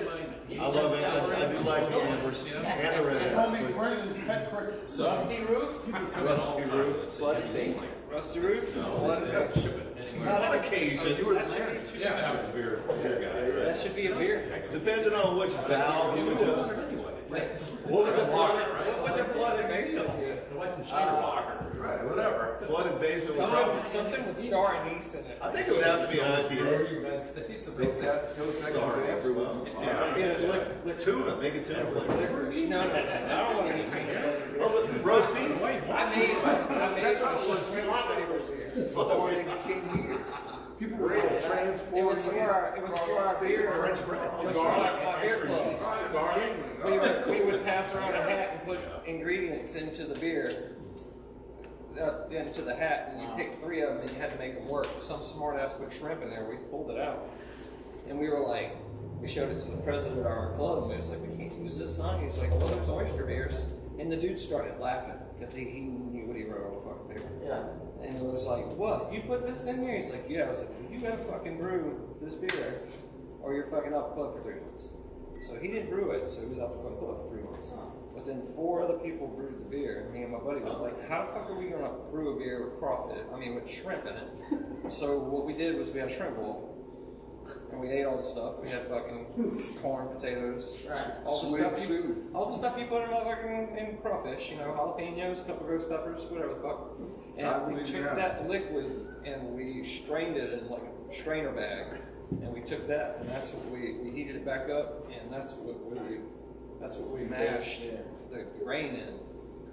I love it. I, I do like the numbers and the redheads. Brent is pet cricket. Rusty roof? but Rusty roof. Flooded basement. rusty roof, let it go. Ship it anywhere. On occasion, That should be, Yeah, that was a beer, beer guy, that should be a beer. depending on which valve you adjust. What would the flooded, what would the flooded basement be? Like some uh, Shaker Locker, Right, whatever. Flooded basement would Something, probably. something with star anise in it. I think it would have to be an IPA. United States of Dos Dos Equis As well. Yeah, lick, lick, Tuna, make it tuna flavor. licorice. No, no, no, I don't want any tuna. Oh, roast beef. I made, I made a shrimp flavored beer. Before they came here, people were able to transport. It was for our, it was for our beer. French bread. It was for our, our beer club. We would, we would pass around a hat and put ingredients into the beer, uh, into the hat, and you picked three of them and you had to make them work. Some smart ass put shrimp in there. We pulled it out, and we were like, we showed it to the president of our club, and we was like, we can't use this, huh? He's like, well, there's oyster beers, and the dude started laughing because he, he knew what he wrote on the fucking paper. Yeah. And it was like, what? You put this in here? He's like, yeah. I was like, well, you gotta fucking brew this beer, or you're fucking off the club for three months. So he didn't brew it, so he was out the club for three months. But then four other people brewed the beer. and Me and my buddy was oh. like, how the fuck are we gonna brew a beer with crawfish? I mean, with shrimp in it. so what we did was we had a shrimp bowl. And we ate all the stuff. We had fucking corn, potatoes, all the Sweet stuff. You, all the stuff you put in motherfucking in crawfish, you know, jalapenos, a couple of roast peppers, whatever the fuck. And we yeah. took that liquid and we strained it in like a strainer bag. And we took that and that's what we, we heated it back up and that's what we that's what we mashed the grain in.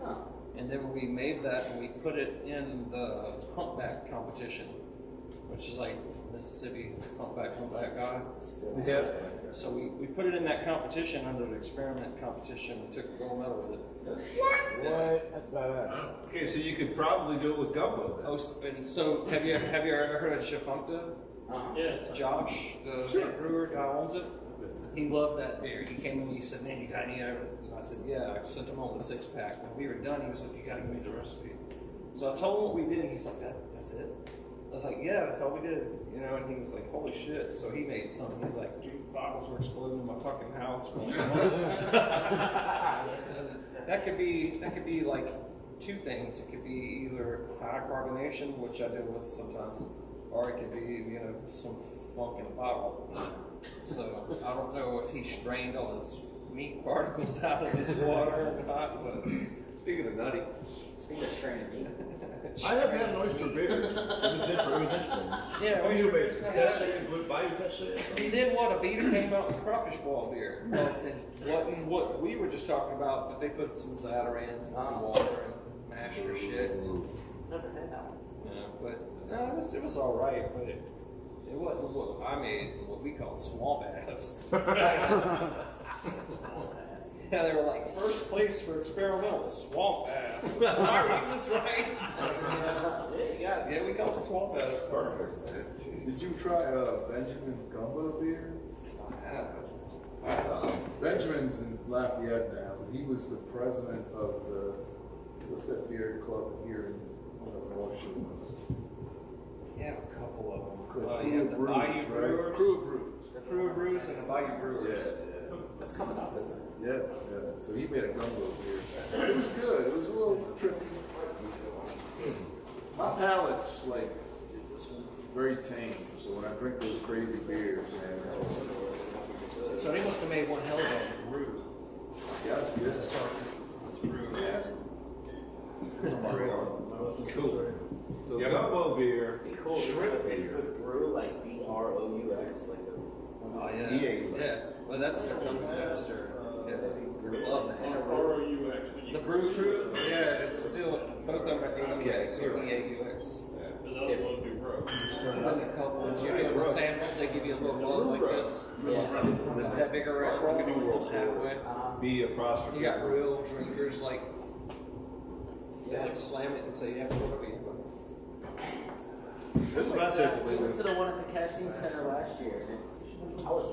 Huh. And then we made that and we put it in the humpback competition, which is like Mississippi humpback humpback guy. Yeah. So we, we put it in that competition under the experiment competition. and took the gold medal with it. What? That's badass. Okay, so you could probably do it with gumbo then. Oh, s- and so have you have you ever heard of Chafunkta? Uh-huh. Yes. Josh, the head brewer guy owns it. He loved that beer. He came to me and he said, "Man, you got any?" of it?" And I said, "Yeah." I sent him home with a six pack. When we were done, he was like, "You got to give me the recipe." So I told him what we did, and he's like, "That, that's it." I was like, "Yeah, that's all we did," you know. And he was like, "Holy shit!" So he made some. He's like, "Dude, bottles were exploding in my fucking house." that could be that could be like two things. It could be either high carbonation, which I deal with sometimes, or it could be you know some funk in a bottle. So I don't know if he strained all his meat particles out of his water or not, but Speaking of nutty, Speaking of straining meat. I have had an oyster beer. It was, it was interesting. yeah, What do you oyster make? beer's not That bad. shit, Blue Bayou, that shit? And then what? Abita came out with crawfish boil beer. Well, and what what we were just talking about, but they put some Zatarain's and some water and mashed their shit. Never had that one. Yeah, but no, it was, it was all right, but it it wasn't what I made what we call swamp ass. yeah, they were like first place for experimental swamp ass. Am I reading this right? yeah, yeah, we got it swamp ass. Perfect. Did you try uh, Benjamin's gumbo beer? Yeah. Benjamin's in Lafayette now. He was the president of the what's that beer club here in uh, Washington? Yeah, a couple of them. Crew Uh, you have the Brews, Bayou right? Brewers, Crew Brews. the Crew Brews, and the Bayou Yeah, Brewers. That's coming up, isn't it? yeah, yeah. So he made a gumbo here. It was good. It was a little trippy. Hmm. My palate's like very tame. So when I drink those crazy beers, man. It's... So they must have made one hell of a brew. Yeah, it's good. It's a brew. Yeah, cool. So yeah, gumbo beer. Cool. Shrimp beer. Brew like B R O U S, like the. Oh yeah. Yeah. Well, that's the that's their B apostrophe. You got real drinkers like they like slam it and say, "Yeah, what are you?" That's I about went to the one at the casting center last year. I was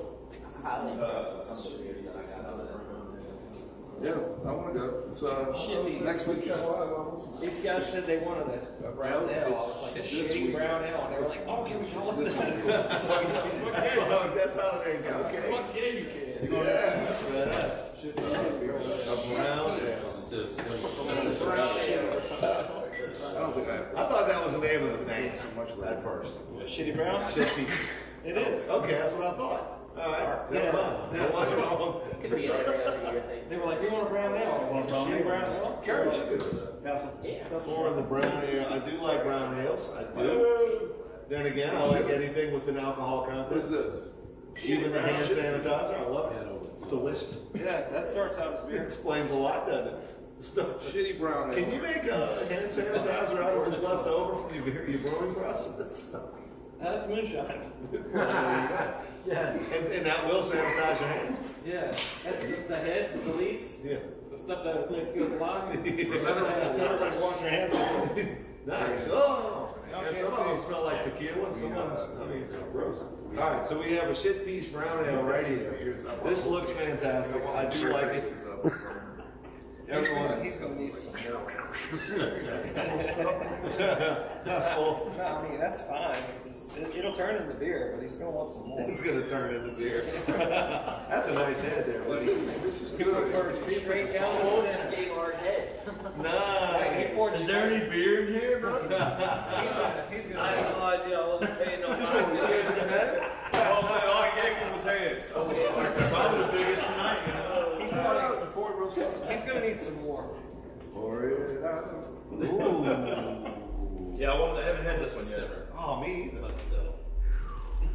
highly impressed with some of the beers that I got out of there. Yeah, I wanna go. It's, uh, Shit, next week. These guys said they wanted a, a brown ale. I was like, a shitty week. brown ale, and they were like, "Oh, can we call it This that?" week. That's how, that's how they go. Okay. Fuck yeah, you can. Yeah, badass. A brown ale. It's just- I don't think I have. I thought that was the name of the band at first. Shitty brown. Shit Peas. It is. Okay, that's what I thought. All right, never mind. I wasn't wrong. Could be an every other year thing. They were like, "We want a brown ale." I was like, "Shitty brown ale." Kerry should do this. Yeah. For the brown ale, I do like brown ales. I do. Then again, I like anything with an alcohol content. What is this? Even the hand sanitizer, I love it. It's delicious. Yeah, that starts out as It beer. explains a lot, doesn't it? Shitty brown ale. Can you make a hand sanitizer out of what's left over from your, your brewing process? That's moonshine. Yes. And, and that will sanitize your hands. Yeah, that's the, the heads, the leads, Yeah. the stuff that make you alive. That's everybody wash your hands. Nice. Oh. Yeah, some of them smell like tequila. and Some of them, I mean, it's gross. All right, so we have a shit piece brown ale right here. This looks fantastic. I do like it. He's gonna, he's gonna need some milk. That's full. No, I mean that's fine. It's just, it, it'll turn into beer, but he's gonna want some more. It's gonna turn into beer. That's a nice head there, buddy. This is Good for straight down the Old center. gave hard head. Nice. He Is there any beer in here, bro? He's gonna, he's I gonna. had no idea. I wasn't paying no mind. All I all I gave was hands. Probably the biggest tonight, you know. He's, gonna, he's gonna need some more. Pour it out. Ooh. Yeah, I, wanted, I haven't had this one yet. Simmer. Oh, me either. Let it settle.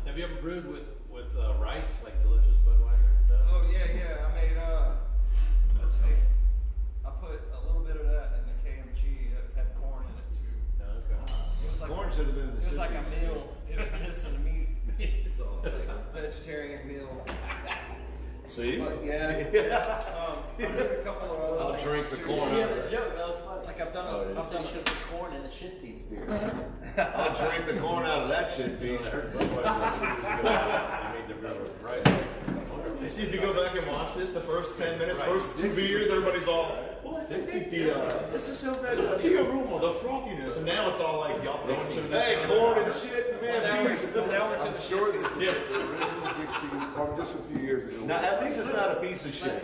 Have you ever brewed with, with uh, rice, like delicious Budweiser? No? Oh yeah, yeah. I made uh, let's see. I put a little bit of that in the KMG. It had corn in it too. No, okay. It was like Corn should have been in the it was like a meal. It was missing a meat. It's all It's like a vegetarian meal. See? But yeah, um, I did a couple of other I'll things drink the too. corn Yeah, out the of it. joke, that was funny. Like I've done, Oh, a, yeah. I've done a, should put corn in a shit piece beer. I'll drink the corn out of that shit piece. You made the beer with rice. You see, if you go back and watch this, the first 10 minutes, first two beers, everybody's all, well, I think the, uh, This is so the aroma, the frothiness, and now it's all like, y'all throwing some Hey, corn and shit, man. now, we're, now we're to the sure shit. that the original Dixie from just a few years ago. Now, at least it's not a piece of shit.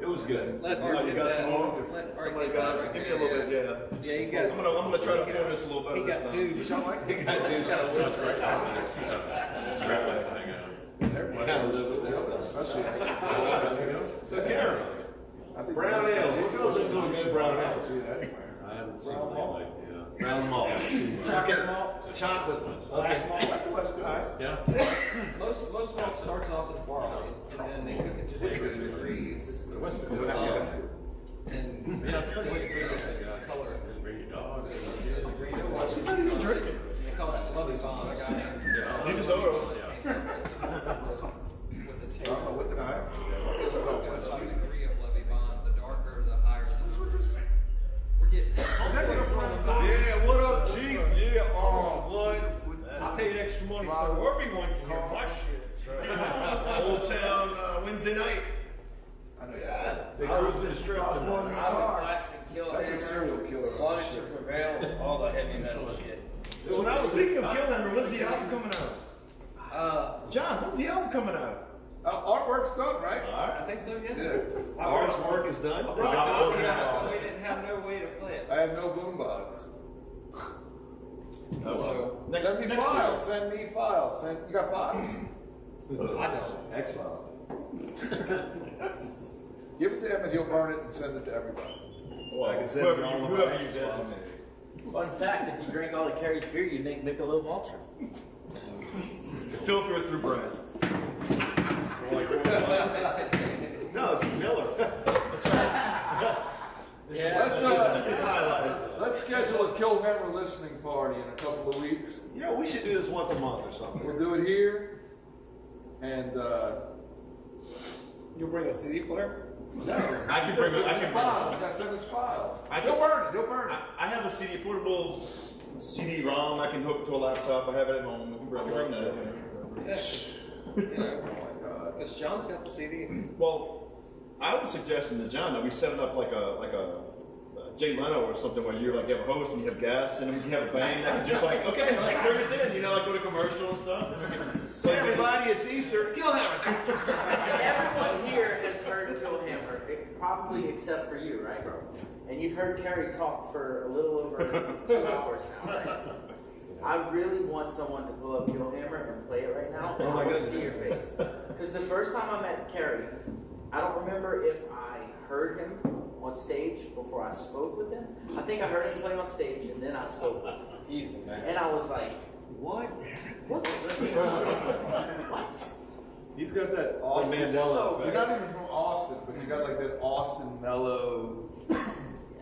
It was good. Let Art you got that. some more? Somebody got that. it. Give me a little bit, yeah. Yeah, you got. I'm gonna, I'm gonna try to pour this a little He better got this time. douche. He got this. Gotta live with that. So, Karen, brown ale. What goes into a good brown ale? See that anywhere. I haven't seen one like, yeah. Brown malt. Chocolate malt, Chocolate. black malt. That's good. Yeah. Most most malt starts off as barley, and then they cook it to different degrees. The West Coast. and Yeah, it's pretty West good. Coast is color. Bring your dog. She's not even drinking. They call it Lovibond. A guy named You just know it. Yeah. with the I tape. don't know what the heck. There's a degree of Lovibond. The darker, the higher. The we're getting. Yeah, what up, Chief? Yeah, oh, what? I paid extra money so everyone can hear my shit. Old Town uh, Wednesday night. I know. Yeah, they cruise the strip I'm a tonight. classic kill That's a serial killer. Wanted to prevail all the heavy metal shit. So when I was thinking of Killhammer, when's the album coming out? Uh, John, when's the album coming out? Uh, artwork's done, right? I think so. Yeah. Yeah. Art's work is done. We didn't have no way to play it. I have no boombox. Oh, well. Next, Send me next files. Send me files. Send. You got files? I don't. X Files. Give it to him and he'll burn it and send it to everybody. Well, I can send whoever, you all you, whoever you X-Files. designate. Fun fact, if you drank all the Kerry's beer, you'd make Michelob Ultra. Filter it through Brad. No, it's Miller. Let's uh, let's schedule a Killhammer listening party in a couple of weeks. You know, we should do this once a month or something. We'll do it here, and uh, You'll bring a CD player. No. I can bring it- I can bring it. Files. You gotta send us files. I He'll can- burn it. He'll burn it. I have a CD portable CD-ROM I can hook to a laptop. I have it at home. We can bring bring that. Yeah, you know, because John's got the CD. Well, I was suggesting to John that we set it up like a like a Jay Leno or something where you're like you have a host and you have guests and then you have a band that can just like okay let's bring us in you know like go to commercial and stuff. And we can play Hey, everybody, it's Easter. Killhammer. Everyone here has heard Phil Hammer, eh, probably except for you, right? bro? And you've heard Kerry talk for a little over two hours now, right? I really want someone to pull up Kill Hammer and play it right now. Oh my I want to see your face. Because the first time I met Kerry, I don't remember if I heard him on stage before I spoke with him. I think I heard him play on stage and then I spoke with him. He's the man. And I was like, What? what? what? He's got that Austin. Mandela So- effect. You're not even from Austin, but you got like that Austin mellow.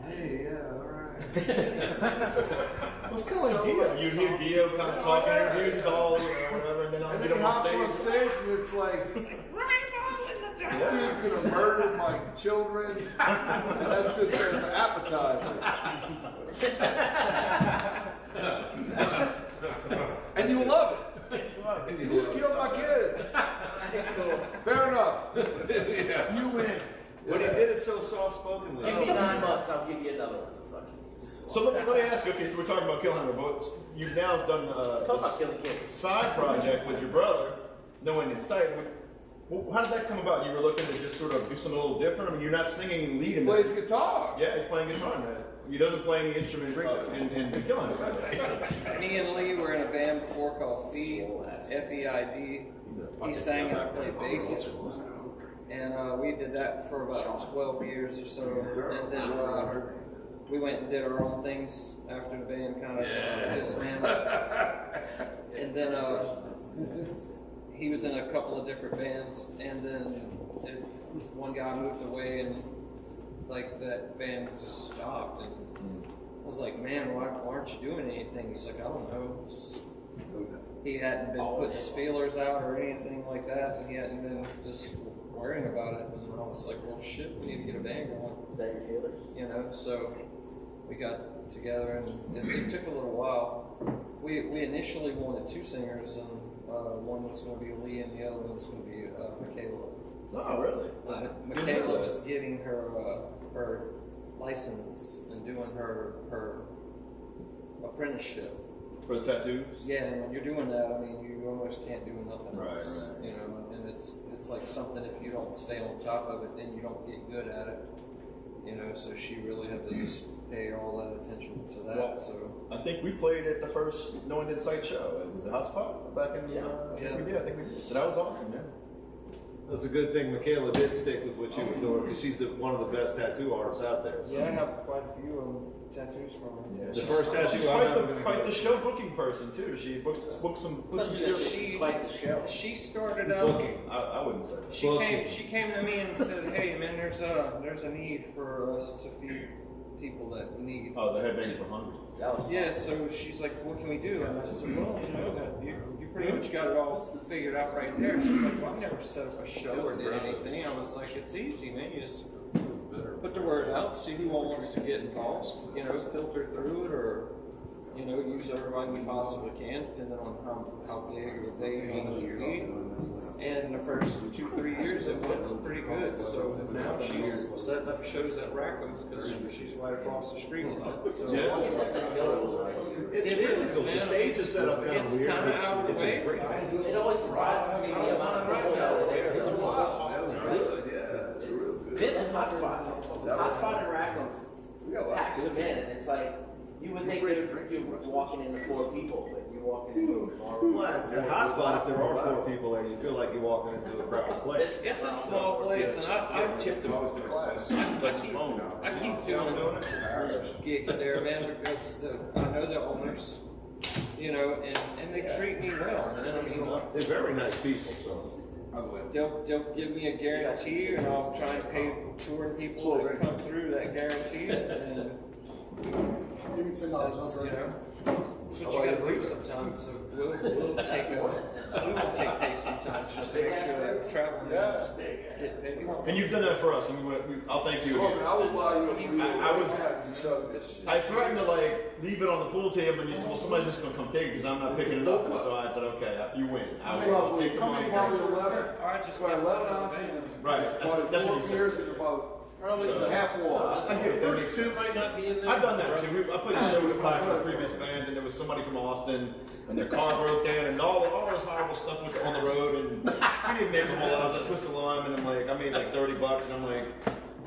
Hey, yeah, all right. What's kind of like You hear Dio kind of talking interviews, he's all you know, whatever, and then I'll And get then he him on hops on stage. stage and it's like, this dude's gonna murder my children, and that's just as an appetizer. and you love it. You just killed my kids. Fair enough. yeah. You win. But he did it so soft spokenly. Give me nine months, I'll give you another one. So let me, let me ask you. Okay, so we're talking about Killhammer, but you've now done uh, Talk about this killing kids. side project with your brother, No End in Sight. Well, How did that come about? You were looking to just sort of do something a little different. I mean, you're not singing lead He Plays that. guitar. Yeah, he's playing guitar in that. He doesn't play any instrument uh, in, in the Killhammer project. Me and Lee were in a band before called Feid, F-E-I-D. He sang and I played bass. And uh, we did that for about 12 years or so. And then uh, we went and did our own things after the band kind of uh, disbanded. And then uh, he was in a couple of different bands. And then it, one guy moved away and like that band just stopped. And I was like, man, why, why aren't you doing anything? He's like, I don't know. Just, he hadn't been putting his feelers out or anything like that, and he hadn't been just worrying about it. And I was like, well, shit, we need to get a band going. Is that your feelers? You know, so we got together, and it, it took a little while. We, we initially wanted two singers, and uh, one was going to be Lee, and the other one was going to be uh, Michaela. Oh, really? Uh, Michaela was getting her uh, her license and doing her her apprenticeship. For the tattoos? Yeah, and when you're doing that, I mean, you almost can't do nothing Right, else. right. You know, and it's it's like something if you don't stay on top of it, then you don't get good at it. You know, so she really had to just pay all that attention to that. Well, so I think we played at the first No End in Sight show. It was a hotspot back in. Yeah. Uh, I think Yeah. we did. I think we did. So that was awesome. Yeah. That's a good thing Michaela did stick with what she was doing because she's the, one of the best tattoo artists out there. so. yeah, I have quite a few um, tattoos from her. Yeah, The she's- first tattoo She's quite the, quite the show booking person too. She books books some puts some That's serious. just she's quite the show. She started out. Booking. I, I wouldn't say. She Booking. came. She came to me and said, "Hey, man, there's a there's a need for us to feed people that need." Oh, the headbang for hungry. That was Yeah. So she's like, "What can we do?" And I said, "Well, you know, that you, you pretty much got it all figured out right there." She's like, "Well, I never set up a show or did anything." I was like, "It's easy, man. You just put the word out, see who all wants to get involved. You know, filter through it, or you know, use everybody you possibly can, depending on how how big or big you want to be." And the first two, three years, it went pretty good. So now she's setting up shows at Rackham's because she's right across the street from it. So Yeah. That's a killer. It's It really is, cool. man. The stage is set up kind It's of weird. kinda but out of the it's way. a great idea. It always surprises me the amount of people that are there. That was good, yeah. Real good. Been in Hotspot. Hotspot and Rackham's We got a lot packs to them in, and it's like, you would think you're, you're walking into four people, but you're walking into a bar. Well, at hotspot, if there are four people there, you feel like you're walking into a crowded place. It's a small place, and I, I, tipped him off the class. Like his phone. I keep doing gigs there, man, because the, I know the owners, you know, and, and they treat me well, man. I mean, They're very nice people, so. they'll, they'll give me a guarantee, and I'll try and pay touring people that come through that guarantee, and that's, you know, that's oh, what you gotta do sometimes, so we'll, we'll take a, we will take pay sometimes. just to make sure that traveling Yeah. is get paid. And you've done that for us, and we, we, I'll thank you. Logan, I will buy you a real. I- I was- You showed this. I threatened to like leave it on the pool table, and you said, "Well, somebody's just gonna come take it because I'm not picking it up." And so I said, "Okay, you win. I will I'll take the probably money." probably eleven, All right, just about give it to eleven ounces. van. Right, that's what- that's what four he said. beers and about Probably So- half wall. I get The first two might not be in there. I've done that too. We- I played a show with Clyde for a previous band, and there was somebody from Austin, and their car broke down, and all, all this horrible stuff was on the road, and we didn't make a whole lot. I was a twisted lime, and I'm like, I made like 30 bucks, and I'm like,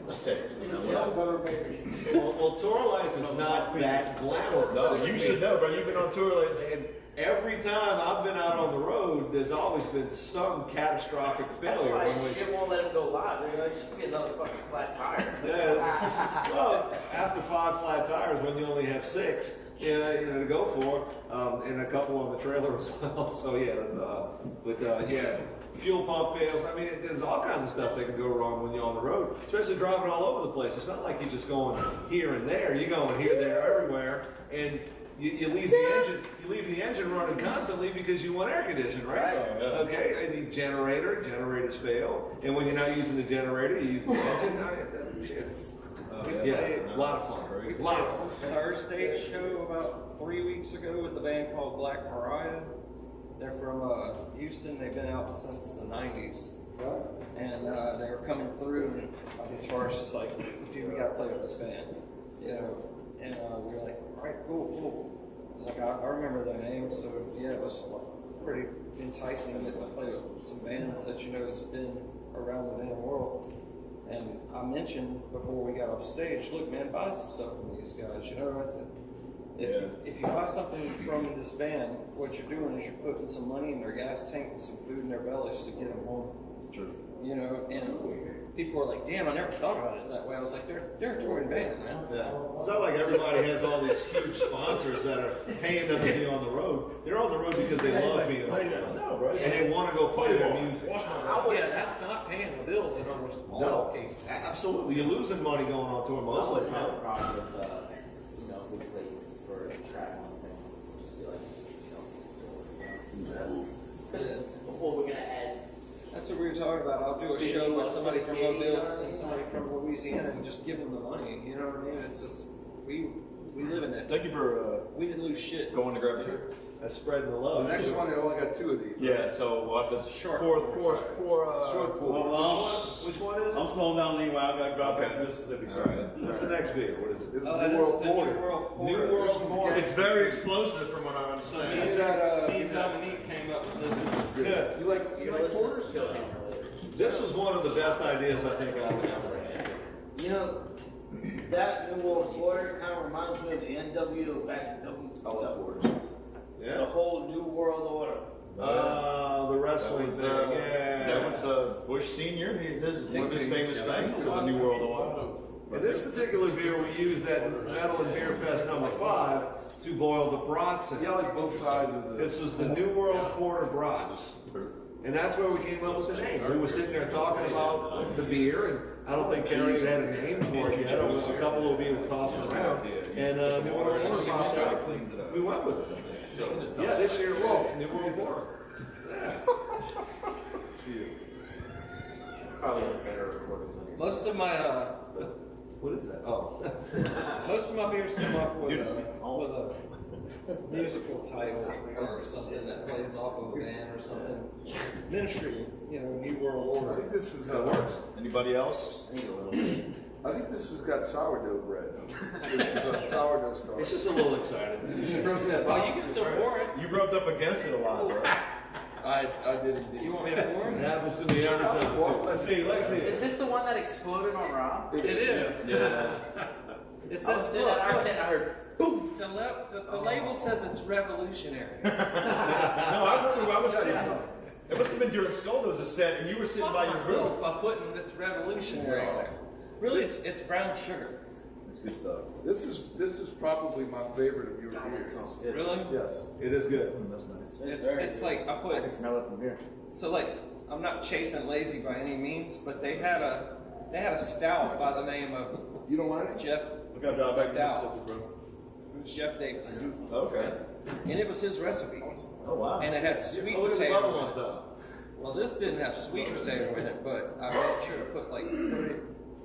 let's take it. You know, Well, better maybe. Well, well, tour life is not that glamorous. No, you should know, bro. You've been on tour like, And every time I've been out on the road, there's always been some catastrophic That's failure. why when we- shit won't let him go live. They're like, just get another fucking flat tire. Yeah, well, after five flat tires, when you only have six, you know, you know to go for, um, and a couple on the trailer as well. So yeah, uh, but uh, yeah, fuel pump fails. I mean, it, there's all kinds of stuff that can go wrong when you're on the road, especially driving all over the place. It's not like you're just going here and there. You're going here, there, everywhere, and you, you leave the engine, you leave the engine running constantly because you want air conditioning, right? Right, yeah. Okay, and the generator, generators fail, and when you're not using the generator, you use the engine. I, that, shit. Uh, yeah, a lot of fun. A lot of fun. Third stage show about three weeks ago with a band called Black Mariah. They're from uh, Houston. They've been out since the 90s. And uh, they were coming through, and our guitarist is like, dude, we gotta play with this band. You know, and uh, we were like, all right, cool, cool. It's like, I, I remember their name, so yeah, it was pretty enticing getting to play with some bands that you know has been around the damn world. And I mentioned before we got off stage, look, man, buy some stuff from these guys. You know, if, Yeah. you, if you buy something from this band, what you're doing is you're putting some money in their gas tank and some food in their bellies to get them home. True. You know, and people were like, "Damn, I never thought about it that way." I was like, "They're they're a touring band, man." Yeah. It's not like everybody has all these huge sponsors that are paying them to be on the road. They're on the road because they love being on the road. No, bro. And they want to go play their music. Oh yeah, that's not paying the bills in almost all No, cases. absolutely. You're losing money going on tour most I of the wouldn't have a time. problem with, uh, you know, we played for a traveling thing. Just be like, you know, because before we're gonna add That's what we were talking about. I'll do a show with somebody from Mobile and somebody from Louisiana and just give them the money. You know what I mean? It's, it's we we live in it. Thank you for uh, We didn't lose shit. going to grab the beer. That's spreading the love. The next one, they only got two of these. Yeah, so we'll have to Short pour, pour, course. pour, uh, Short Well, pool. well, Which one is it? I'm slowing down anyway. I got to drop back Okay. to Mississippi. All right. What's the next beer? What is it? This is Oh, that is World the New Order. World New Order. World Order. It's very explosive from what I So understand. me It's and, at, uh, me and Dominique came up with this. Yeah. You like, you like listen porters? to Kill This was one of the best ideas I think I've ever had. You know, that New World Order kind of reminds me of the NWO back in I love WCW. porters. The whole New World Order. Uh, the That wrestling was, thing. uh, yeah. that was uh, Bush Senior. He, his, one of his famous things was a New World Order. In this particular beer, we used that Metal and Beer Fest number five to boil the brats in. Yeah, I like both sides of the. This was the New World Porter Brats. And that's where we came up with the name. We were sitting there talking about the beer, and I don't think Kerry had had a name for it yet. It was a couple of being tossing around. And uh, New World Order popped out. Cleans it up. We went with it. Yeah, this year, whoa, New World Order. Probably have better recordings on your. Most of my uh, What is that? Oh. most of my beers come off with a, with a musical title or something that plays off of a band or something. Ministry, you know, New World order. I think this is, That uh, works. Anybody else? I need a little bit. I think this has got sourdough bread. This is a sourdough starter. It's just a little exciting. Oh, you can still pour it. You rubbed up against it a lot, bro. I, I did indeed. You want me to pour It it? happens to me every time. Well, too. let's see, let's see. Is this the one that exploded on Rob? It is. Yeah. It I was says, sitting look, our look, tent, I heard, the, le- the, the label says it's revolutionary. No, I remember I was sitting. It must have been during Skoldo's set, and you were sitting by your myself booth. by putting it's revolutionary on there. Really, it's, it's brown sugar. It's good stuff. This is, this is probably my favorite of your beers. Really? Yes. It is good. Mm, that's nice. It's, it's like I put I can smell it from here. so like I'm not chasing lazy by any means, but they had a they had a stout by the name of You don't want it? Jeff We gotta drive back to Stout. Mississippi, bro. it was Jeff Davis, Okay. and it was his recipe, Oh wow. and it had sweet Oh, look at the bubble potato. on in it. top. Well, this didn't have sweet potato in it, but I made sure to put like pretty,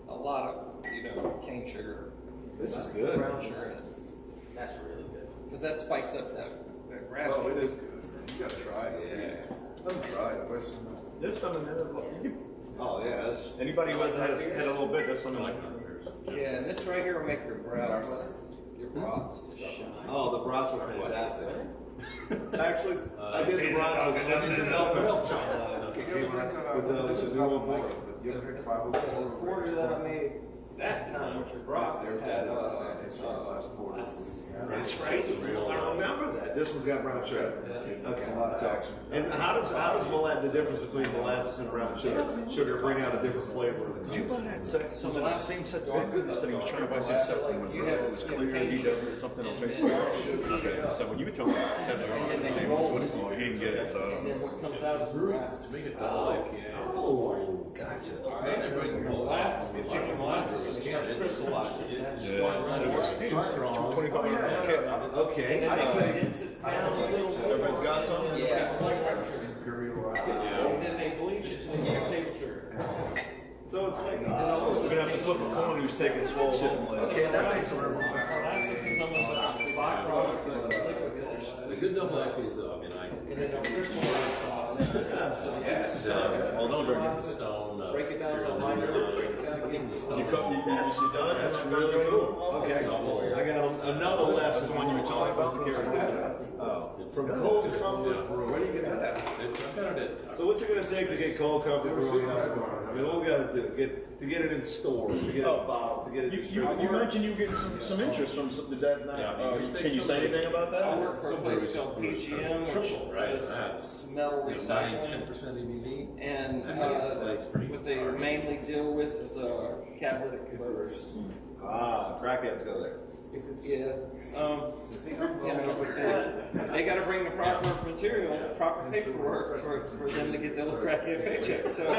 a lot of, you know, cane sugar. This is good. Brown sugar in it. That's really good. Because that spikes up that, that Well, gravity. Oh, it is good. You gotta try it. Yeah. Let them try it. Where's some? There's some in there. that look- you can- Oh yeah, that's Anybody who hasn't had a, had a little bit, there's something like Yeah, and this right here will make your brows, your brows just shine. Oh, the brats were fantastic. Actually, I did the brats with onions and milk. With the, with the new one board. You ever drink five The quarter that I made that time with your brows had, uh, uh, That's right. I remember that. This one's got brown sugar. Okay. So, and how does how does molasses the difference between molasses and brown sugar sugar bring out a different flavor? Did you buy that set? Was it the same set? You said he was trying to buy the same set when it was clear DW or something on Facebook. Okay, so when you were telling me about set, I don't know the same as what it. He didn't get it, and so. then what comes out is molasses. Make it double IPA. Oh, gotcha. Alright, molasses, you take the molasses and start to crystallize it. That's Yeah, so it was Too strong. twenty-five hundred. Okay. Okay. And then they condense it down a little bit. Everybody's got some? Yeah, it's like brown sugar. Yeah. And then they bleach it to make table sugar. So it's like We're gonna have to flip a coin who's taking swole home. okay, that makes sense. Molasses is almost like a byproduct of the liquid that there's. The good double IPAs, though, I mean, I. And then they'll crystallize it. So yes. Well, don't drink it. Stone. uh, Break it down to a Fear minor, You cut, you, you, you done? That's really cool. Okay, I got another lesson. That's the one you were talking about, the carrot. Oh, from Cold Comfort Brewing. Where do you get that? It's, I got it at. So what's it gonna take to get Cold Comfort Brewing out of the market? I mean, what we gotta do, get, to get it in stores, to get it bottled, to get it You, you, you mentioned you were getting some, some interest from some, did that not, Yeah, I mean, uh, you can you say anything about that? I work for a Some place breweries- called breweries PGM, which triple, right? does That's- metal recycling. ten percent ABV. And I think uh, that's- that's pretty what they hard. mainly deal with is uh, catalytic converters. Ah, crackheads go there. Yeah, um, you know, but they, they gotta bring the proper material, proper paperwork for, for them to get their little crackhead paycheck, so.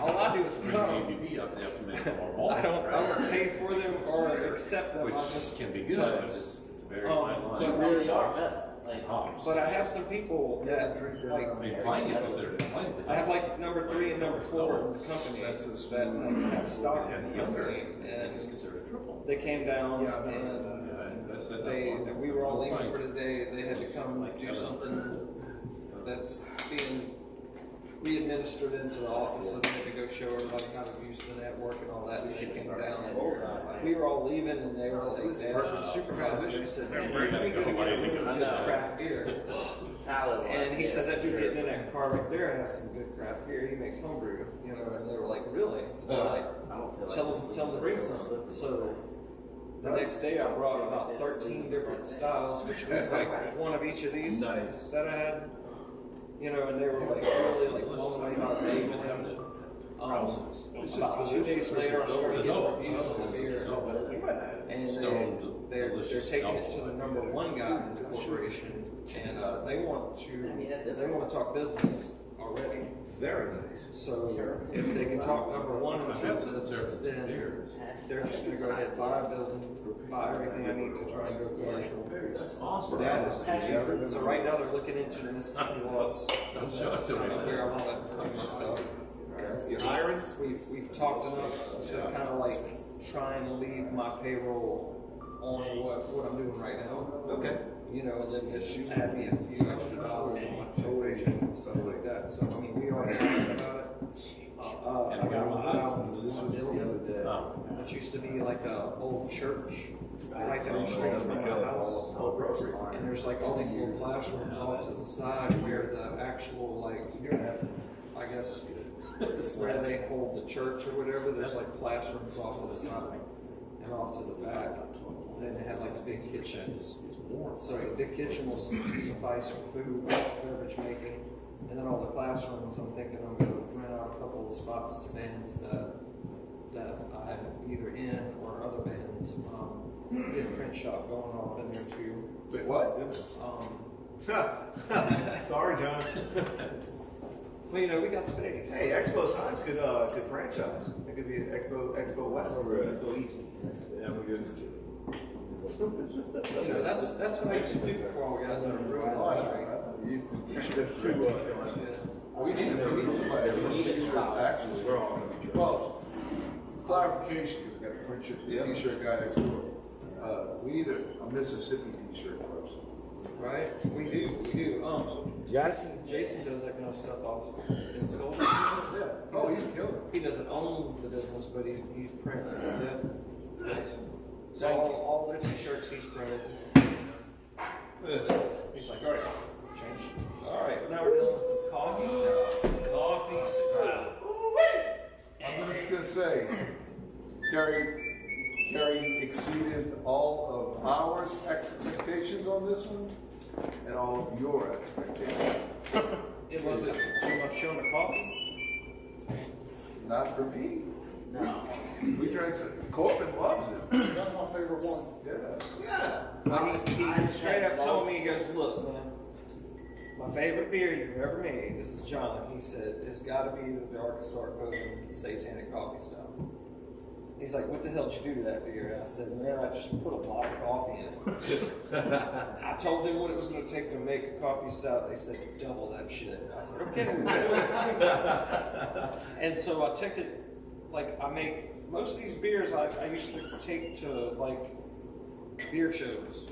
All I do is Bring come. ABV up, they have to make more malt. I don't, I don't pay for them or accept them, Which I just. can be good, but it's very Um, fine but They line. really are metal. Like, Oh, But I have some people that, like, I mean, Pliny is considered, Pliny's a- I have like number three and number four in the company that like, have stock in the company, and It's considered a triple. they came down and Yeah, that's that they, that we were all leaving for the day, they had to come do something that's being re-administered into the office, so they had to go show everybody how to use the network and all that, and they came down. and We were all leaving, and they were like, they asked the supervisor, they said, man, where can we go get good craft beer? And he said that dude getting in that car right there has some good craft beer. He makes homebrew, you know. And they were like, really? They're like, I don't feel tell this him, tell him to bring real some. slip. So the next day, I brought about 13 different styles, which was like one of each of these Nice. that I had. You know, and they were like really like blowing me out. They even had it. Um, about two days later, I started getting reviews on the beer, and they, they're, they're taking it to the number one guy in the corporation, and uh, they want to I mean, that- that's- they want to talk business already. Very nice. So if they can talk number one in the business, then they're just going to go ahead and buy a building, buy everything I need to try and go commercial. That's awesome. That is. So right now they're looking into the Mississippi laws. Don't show it to me. Where I want to my stuff. You're? We've, we've talked enough to kind of like try and leave my payroll on what, what I'm doing right now. Okay. You know, and then just add me a few extra dollars on my probation and stuff like that. So, I mean, we are talked about it. Uh, I got a file the other day. Oh. It used to be like a old church right down the street from my house. And there's like all these little classrooms off to the side where the actual like, you know, I guess, where they hold the church or whatever, there's like classrooms off to the side and off to the back. And then they have like big kitchens. So the kitchen will suffice for food, beverage making, and then all the classrooms, I'm thinking I'm gonna rent out a couple of spots to bands that, that I'm either in Get a print shop going off in there too. Wait, what? Um, Sorry, John. well, you know, we got space. Hey, Expo Signs could uh, could franchise. It could be an Expo Expo West or Expo East. Yeah, we could. you know, that's that's what I used to do before we got into the real oh, industry. You used to teach us to. Uh, we need to we need to teach actually. We're all. Well, clarification because I got a print shirt, the t-shirt guy next door. Uh, we need a, a Mississippi t-shirt person. Right? We do, we do. Um, Jason, Jason does that kind of stuff off in school. Yeah. Oh, he's killing it. He doesn't own the business, but he, he prints. Yeah. So Thank all, you. all their t-shirts he's printed. He's like, all right, change. All right, now we're dealing with some coffee stuff. Coffee stuff. I'm just gonna say, Kerry, Kerry exceeded all of our expectations on this one, and all of your expectations. It wasn't too much showing the coffee. Not for me. No. We drank some, Corbin loves it. That's my favorite one. Yeah. But he, he straight up told me, he goes, look, man, my favorite beer you've ever made, this is John, he said, it's gotta be the Darkest Dark Ocean Satanic Coffee Stout. He's like, what the hell did you do to that beer? And I said, man, I just put a lot of coffee in it. I told him what it was gonna take to make a coffee stout. They said, double that shit. I said, okay. and so I took it, like, I make, most of these beers I, I used to take to, like, beer shows,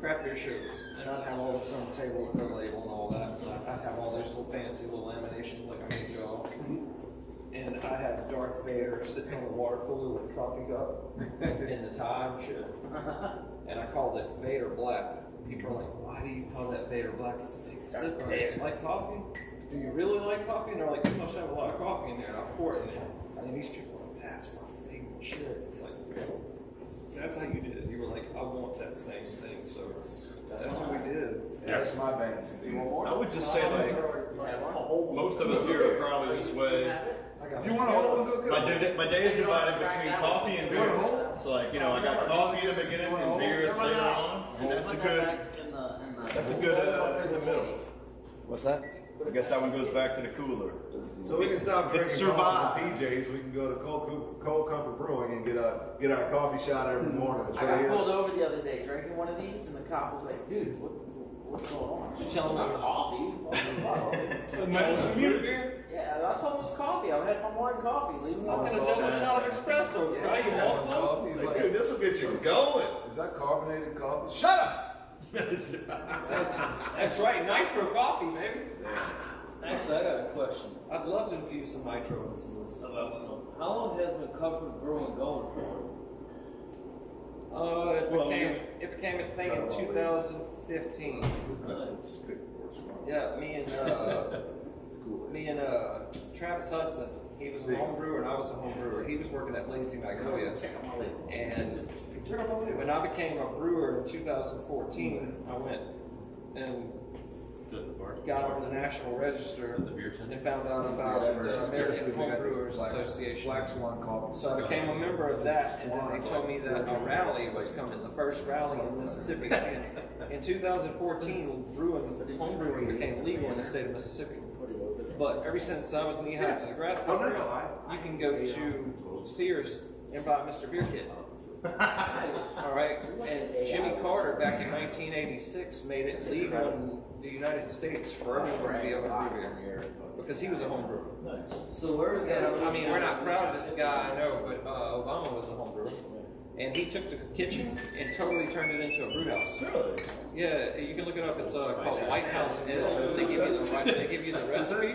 craft beer shows, and I'd have all this on the table with their label and all that. So I'd have all these little fancy little laminations like I made y'all. Mm-hmm. And I had Darth Vader sitting on the water cooler with a coffee cup in the tie and shit. And I called it Vader Black. People are like, why do you call that Vader Black? I said, take a sip of it. Like coffee? Do you really like coffee? And they're like, you must have a lot of coffee in there. And I pour it in there. And these people are like, that's my favorite shit. It's like, that's how you did it. You were like, I want that same thing. So that's what we did. That's my band. I would just say like most of us here are probably this way. You want to hold them to a good My day, my day is divided between coffee and beer. So like you know, I got coffee in the beginning and beer later on, and that's a good. That's a good uh, in the middle. What's that? I guess that one goes back to the cooler. So we can stop drinking coffee survived. from PJ's. We can go to Cold, Cold Comfort Brewing and get a get our coffee shot every morning. It's I right got here. pulled over the other day drinking one of these, and the cop was like, "Dude, what, what's going on?" Did you tell him Not it was- coffee. fucking bottle. So medicine beer? Yeah, I told him it was coffee. I had my morning coffee. Leave me I'm alone. gonna double shot of espresso. Right? You want some? Coffee's Like, like, dude, this will get you going. is that carbonated coffee? Shut up! That's right, nitro coffee, baby. Actually, I got a question. I'd love to infuse some nitro in some of this. How long has been Comfort Brewing going for? Uh, it Well, became it became a thing in 2015. Yeah, me and uh, me and uh, Travis Hudson. He was a home brewer and I was a home brewer. He was working at Lazy Magnolia, and when I became a brewer in 2014, I went and got on the National Register The beer tent. and found out about the American Home Brewers Association. Black Swan Coffee. So I became a member of that, and then they told me that a rally was coming, the first rally in Mississippi. In, in 2014, brewing, home brewing became legal in the state of Mississippi. But ever since I was knee high to the grass, Oh, no, no, I- you can go to Sears and buy Mr. Beer kit. All right, and Jimmy Carter back in 1986 made it legal in the United States for everyone to be able to brew beer because he was a home brewer. So where is that? I mean, we're not proud of this guy, I know, but uh, Obama was a home brewer. And he took the kitchen and totally turned it into a brew house. Really? Yeah, you can look it up. It's uh, called White House Ale. They give you the right, they give you the recipe.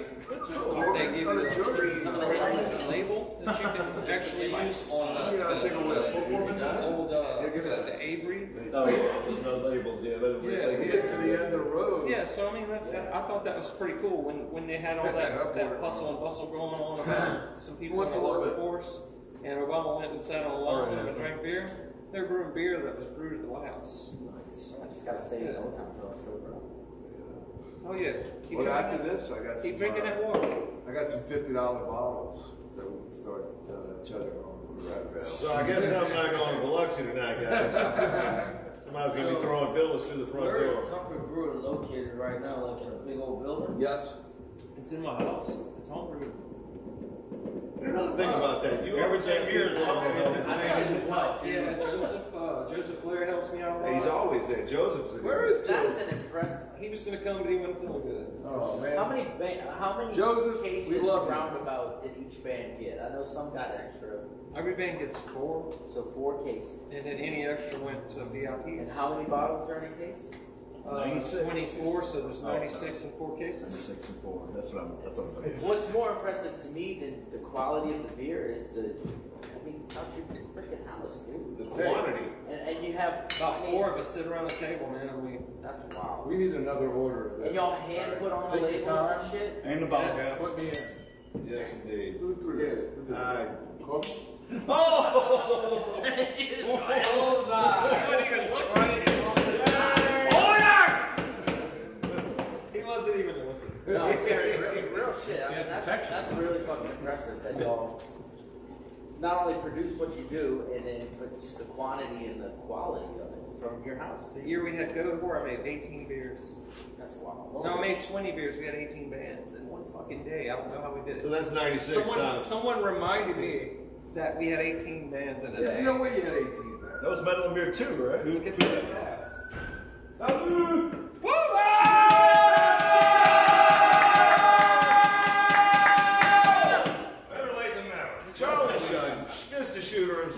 They give you the, some of the label that you can actually use on the, the, the old uh, the, the Avery. Oh, there's no labels. Yeah, they Yeah, They get to the end of the road. Yeah, so I mean, that, that, I thought that was pretty cool when, when they had all that, that hustle and bustle going on about some people in What's the a little bit? workforce, and Obama went and sat on a lawn and drank beer. They were brewing beer that was brewed at the White House. Nice. I just gotta say it all the time until I'm sober. Oh yeah, keep Well, drinking after that- this, I got keep some, drinking uh, that water. I got some fifty dollar bottles that we can start uh, chugging on. Right So I guess I'm not going to Biloxi tonight, guys. Somebody's going to be throwing bills through the front Where is door. Comfort Brewing located right now? Like in a big old building? Yes. It's in my house. It's home brewed. And another thing about that, you always have beers on there. I tell you what, Yeah, Joseph. Uh, Joseph Flair helps me out a lot. He's always there. Joseph's Where is That's Joe? an impressive. He was gonna come, but he wasn't feeling good. Oh man. How many ba- how many Joseph, we cases love you. roundabout did each band get? I know some got extra. Every band gets four, So four cases. and then any extra went to VIPs. And how many bottles are in a case? Uh, 24, so there's Oh, 96 and four cases. Six and four. That's what I'm. That's what I'm thinking. What's more impressive to me than the quality of the beer is the, I mean, it's out your freaking house, dude. The quantity. And, and you have About four of us sit around the table, man, and we. That's wow. We need another order of this. And y'all hand put on the Take your labels time. and shit. And the bottle cap. Put me in. Yes, indeed. Who threw this? Who did I- this? Cool. Oh! He wasn't even looking. No, real, real shit. I mean, that's, that's really fucking impressive that y'all not only produce what you do, and then but just the quantity and the quality of it from your house. The year we had Go Tour, I made 18 beers. That's wild. No, I made 20 beers. We had 18 bands in one fucking day. I don't know how we did it. So that's 96 someone, times. someone reminded me that we had 18 bands in a There's day. no way you had 18 there. That was metal and beer too, right? Look at that ass. Better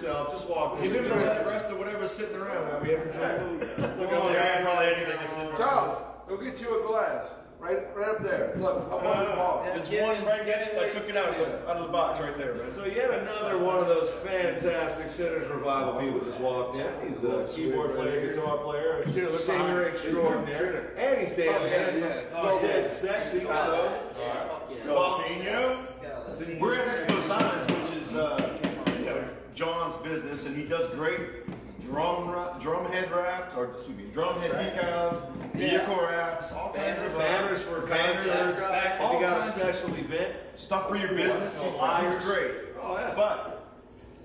Shooter himself, just walking. He didn't know the rest of whatever's sitting around. Man. We haven't had. Look up there. Probably anything is sitting around. Charles, go get you a glass. Right, right up there. Look, up on the bar. There's one right next. I took it out of the, out of the box right there, man. So yet another one of those fantastic Sinners Revival people just walked in. He's the keyboard player, guitar player, Should've singer behind. extraordinaire, and he's damn Oh, yeah, handsome. yeah. He's dead sexy. Yeah, fuck yeah. Well, we're at Expo Signs, which is uh, you know John's business, and he does great drum drum head wraps, or excuse me, drum head decals, vehicle wraps, all kinds of uh, Banners for concerts. Banners, If you got a kinds of special event, stuff for your business. He's, Flyers. he's great. Oh, yeah. But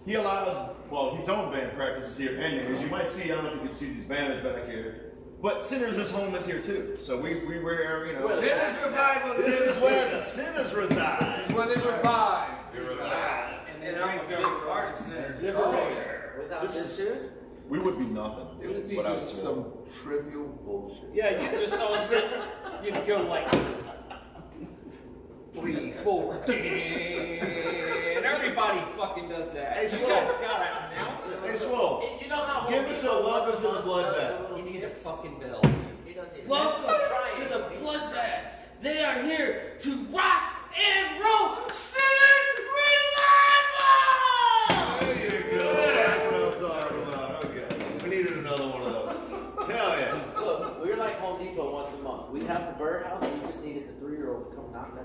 he allows, well, his own band practices here anyways. You might see, I don't know if you can see these banners back here. But Sinners is home is here too. So we, we wear, you know. Sinners Revival. This is where the sinners reside. This is where they revive. And And then I'm a big Go part of oh, Without this, shit? We would be nothing. It would be without just some trivial bullshit. Yeah, you just saw sit. You'd go like, three, four, and everybody fucking does that. Hey, you Swole. guys gotta announce it. Hey, Swole, You know how give us a Depot welcome to the month bloodbath. does You need a fucking bell. He does it. Welcome Let's try to it. the bloodbath. They are here to rock and roll Sinners Revival!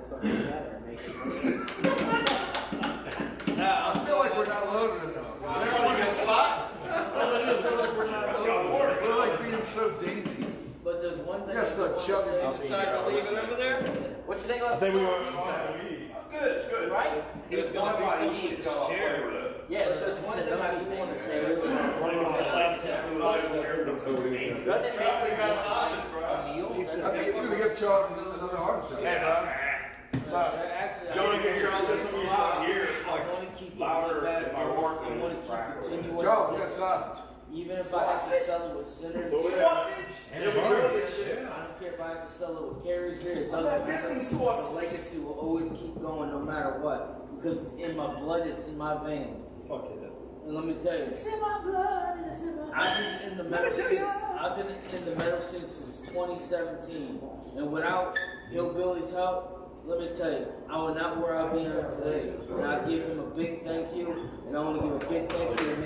Come knock that sucker together and make it. I feel like we're not loaded enough. Is everyone got spot? I feel like we're not loaded. We're like being so dainty. But there's one thing. You gotta start chugging I these wanna leave it over there? What you think about I think we the were. small pizza? Good, good. Right? He was gonna do something with chair. Yeah, but there's one thing I do want to say. It make me a sausage, bro? Meal? I think it's gonna get Charles another heart attack. Actually, Johnny, I- can you try this loud here? It's like want to keep the louder bloodbath if I work I in want to keep we got sausage. Even if I have to sell it with Sinners. Sausage? I don't care if I have to sell it with Kerry's beer. It doesn't matter. The legacy will always keep going no matter what. Because it's in my blood, it's in my veins. Fuck it. And let me tell you. It's in my blood, it's in my I've been in the metal scene. I've been in the metal scene since 2017. And without Hillbilly's help, let me tell you, I would not where I be at today. And I give him a big thank you. And I want to give a big thank you to Manny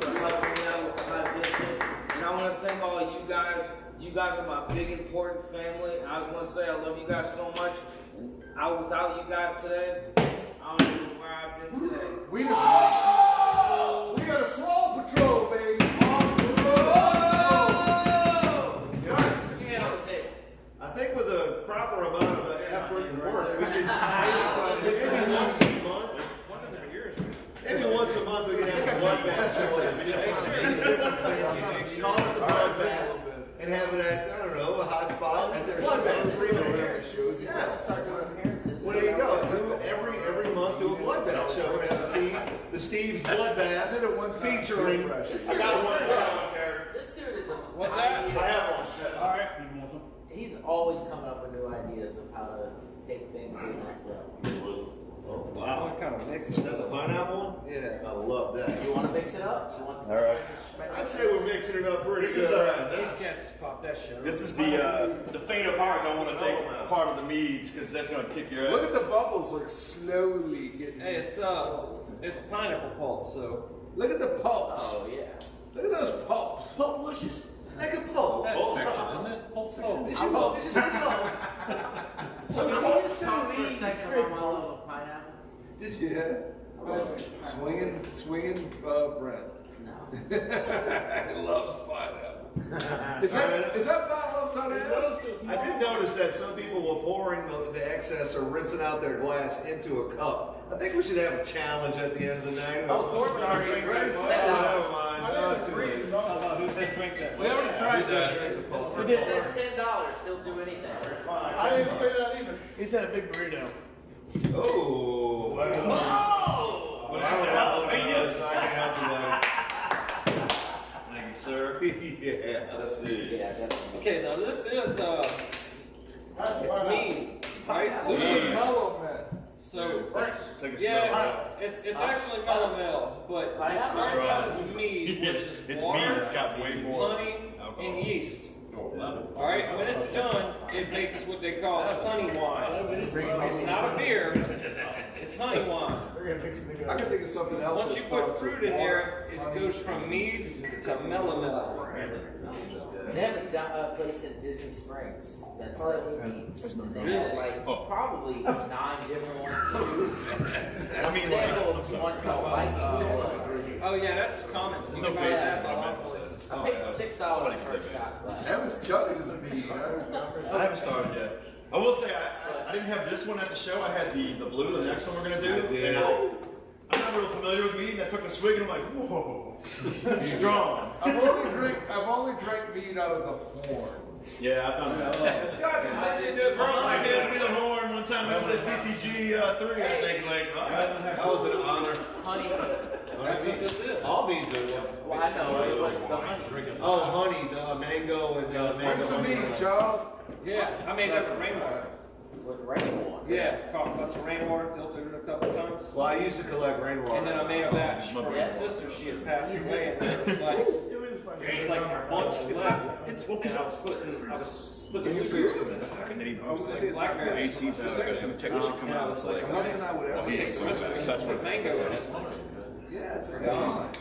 for helping me out with my business. And I want to thank all you guys. You guys are my big important family. I just want to say I love you guys so much. And I without you guys today, I don't know where I've been today. We the swole. We got a swole patrol, baby. I think with a proper amount of effort and work, we could maybe, maybe once a month. Maybe once a month we could have a bloodbath show at a different, different venue. Call it the bloodbath and have it at, I don't know, a hot spot. Bloodbath, three minutes. Yeah. Start doing appearances. Well, there you go. Do every every month do a blood bloodbath show and have Steve, the Steve's I bloodbath did it one time. featuring. This I got one there. this dude is a. What's that? I have one. All right. He's always coming up with new ideas of how to take things to the next level. Oh, wow. want to kind of mix Is it. that the pineapple one? Yeah. I love that. You want to mix it up? You want All right. I'd say we're mixing it up pretty This is, good. uh, These cats just popped that shit. This is the uh, the faint of heart. Don't want to take part of the meads because that's gonna kick your Look at the bubbles like slowly getting. Hey, it's uh, it's pineapple pulp. So Look at the pulps. Oh yeah. Look at those pulps. Delicious. Like a pulp. that's Oh, fiction, isn't it? Pulp pulp. Did you know? Did you say no? So can we just Did you? Yeah. Swinging, swinging, uh, Brent. No. he loves pineapple. Is that is that bottle upside down? I did notice that some people were pouring the, the excess or rinsing out their glass into a cup. I think we should have a challenge at the end of the night. Oh, Corbin already Oh, said that. never mind. No, it's too late. Talk about who's gonna drink that. We already tried that. Drink the. He said ten dollars. He'll do anything. I didn't say that either. He said a big burrito. Oh. Oh! Well, I don't know. It's not gonna help you, Thank you, sir. yeah. Let's see. Yeah, definitely. Okay, now this is uh, it's mean, right? So, This is melomel. so Thanks. Take a yeah, smell. it's it's actually melomel, but it Pineapple. starts out as mead, which is It's water, mead. It's got way more honey, alcohol. and yeast. Oh, All right, when it's done, it makes what they call a honey wine. It's not a beer; it's honey wine. I can think of something else. Once you put fruit in there, it goes from mead to melomel. They have a, a uh, place in Disney Springs that sells oh, meads. And they have like Oh. probably nine different ones to choose. I mean, like, Sample I'm sorry. one called Vikings. Oh yeah, that's common. There's no can buy basis that a I lot of places. I paid six dollars Somebody for a shot glass. That was chugging his mead. huh? I haven't started yet. I will say I, I didn't have this one at the show. I had the, the blue, the next one we're gonna do. Yeah. And I, I'm not real familiar with mead, and I took a swig and I'm like, whoa, that's strong. I've only drink. I've only drank mead out of the horn. Yeah, I've done that. I did see the horn one time. I was at CCG uh, three. I think like, all right. That was an honor. Honey mead. That's what this is. All beans are. Well, I know it was the honey. Oh, honey, uh, mango and uh, Bring mango. some honey. mead, Charles. Yeah, I made that with rainwater. With rainwater. Yeah, caught a bunch of rainwater, filtered it a couple times. Well, I used to collect rainwater. And then I made a batch for my sister. She had passed away, and there was like, there was like a bunch left. It's well, because And I was putting, I was splitting two beers with and then he moves like Blackberry. AC's out. I got him check should come out. It's like, Nothing I would ever oh, he ain't coming back. Such With in it. Yeah, it's like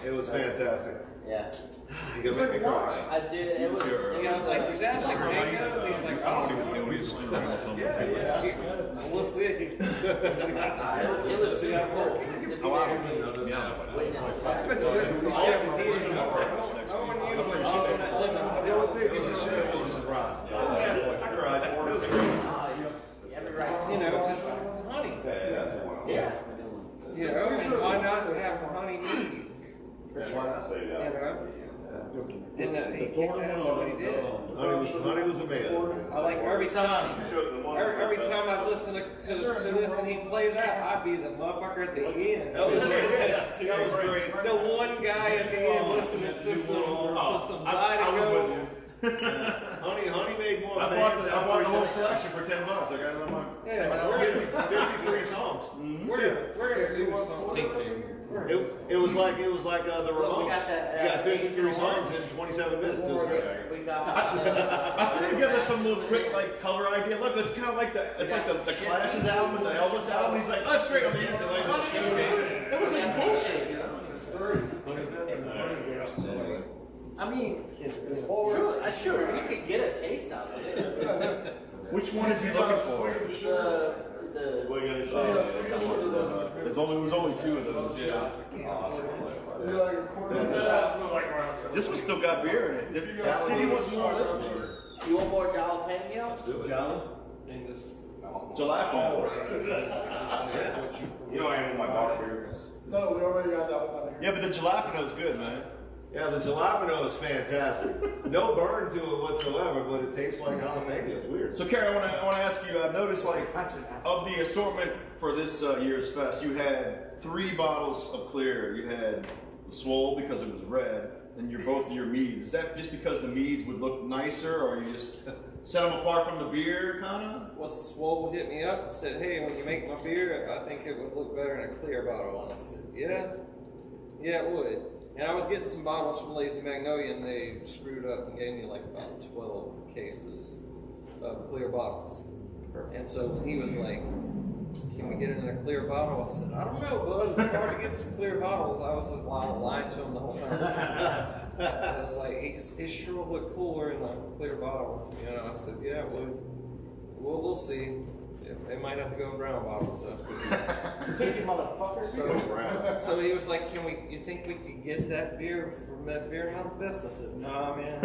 It was fantastic. Yeah. You It's like make me cry. I did. It was. It was like, does that like mangoes? He's like, See what oh, he's doing. He's just running around something. we'll see. It was super cool to be Oh, wow. there to Yeah. witness I've that. been sitting with Oh, seven it's years even now. more. No one usually The knows only thing is, it should have been a surprise. Yeah, I cried. It was great. Ah, you- you have it right. You know, just honey. Yeah. You know, and why not have honey mead? You know? And uh, he kicked ass at what he did. Honey was, honey was amazing. I like every time, every, every time I listen to, to, to this and he plays that, I'd be the motherfucker at the end. That was great. That was great. The one guy at the end listening to some, to some Zydeco. Honey, honey made more I fans bought, than the, I bought the whole everything. collection for ten bucks. I got it on my. Yeah, we're, 53 songs. we're, gonna- we're gonna do some. It, it was like it was like uh, the Well, we got that, You uh, got 53 Asian songs in 27 minutes. It was great. We got. uh, I put together some little quick like color idea. Look, it's kind of like the it's like the, the Clash's album and the Elvis album. He's like, that's great. I'm gonna use it like this. It was like bullshit. I mean, sure, uh, sure, you could get a taste of it. Which one is he looking for? The, the, There's only there's only two of those. Yeah. This one still got beer in it. Did- Yeah. See, he wants more of this one. you want more jalapeno? And just. Jalapeno. You know I am my bar beer. No, we already got that one. Yeah, but the jalapeno's good, man. Yeah, the jalapeno is fantastic. No burn to it whatsoever, but it tastes like jalapeno. It's weird. So, Kerry, I want to I want to ask you. I've noticed like of the assortment for this uh, year's fest, you had three bottles of clear. You had the swole because it was red, and your both of your meads. Is that just because the meads would look nicer, or you just set them apart from the beer, kind of? Well, Swole hit me up and said, "Hey, when you make my beer, I think it would look better in a clear bottle." And I said, "Yeah, yeah, it would." And I was getting some bottles from Lazy Magnolia, and they screwed up and gave me like about twelve cases of clear bottles. And so when he was like, "Can we get it in a clear bottle?" I said, "I don't know, bud. It's hard to get some clear bottles." I was just lying, lying to him the whole time. I was like, "It's- "It sure would look cooler in a clear bottle." You know, I said, "Yeah, it would." Well, we'll see. It- They might have to go brown bottles though. Picky motherfucker. So, so he was like, "Can we? You think we could get that beer from that beer mountain fest?" I said, "Nah, man.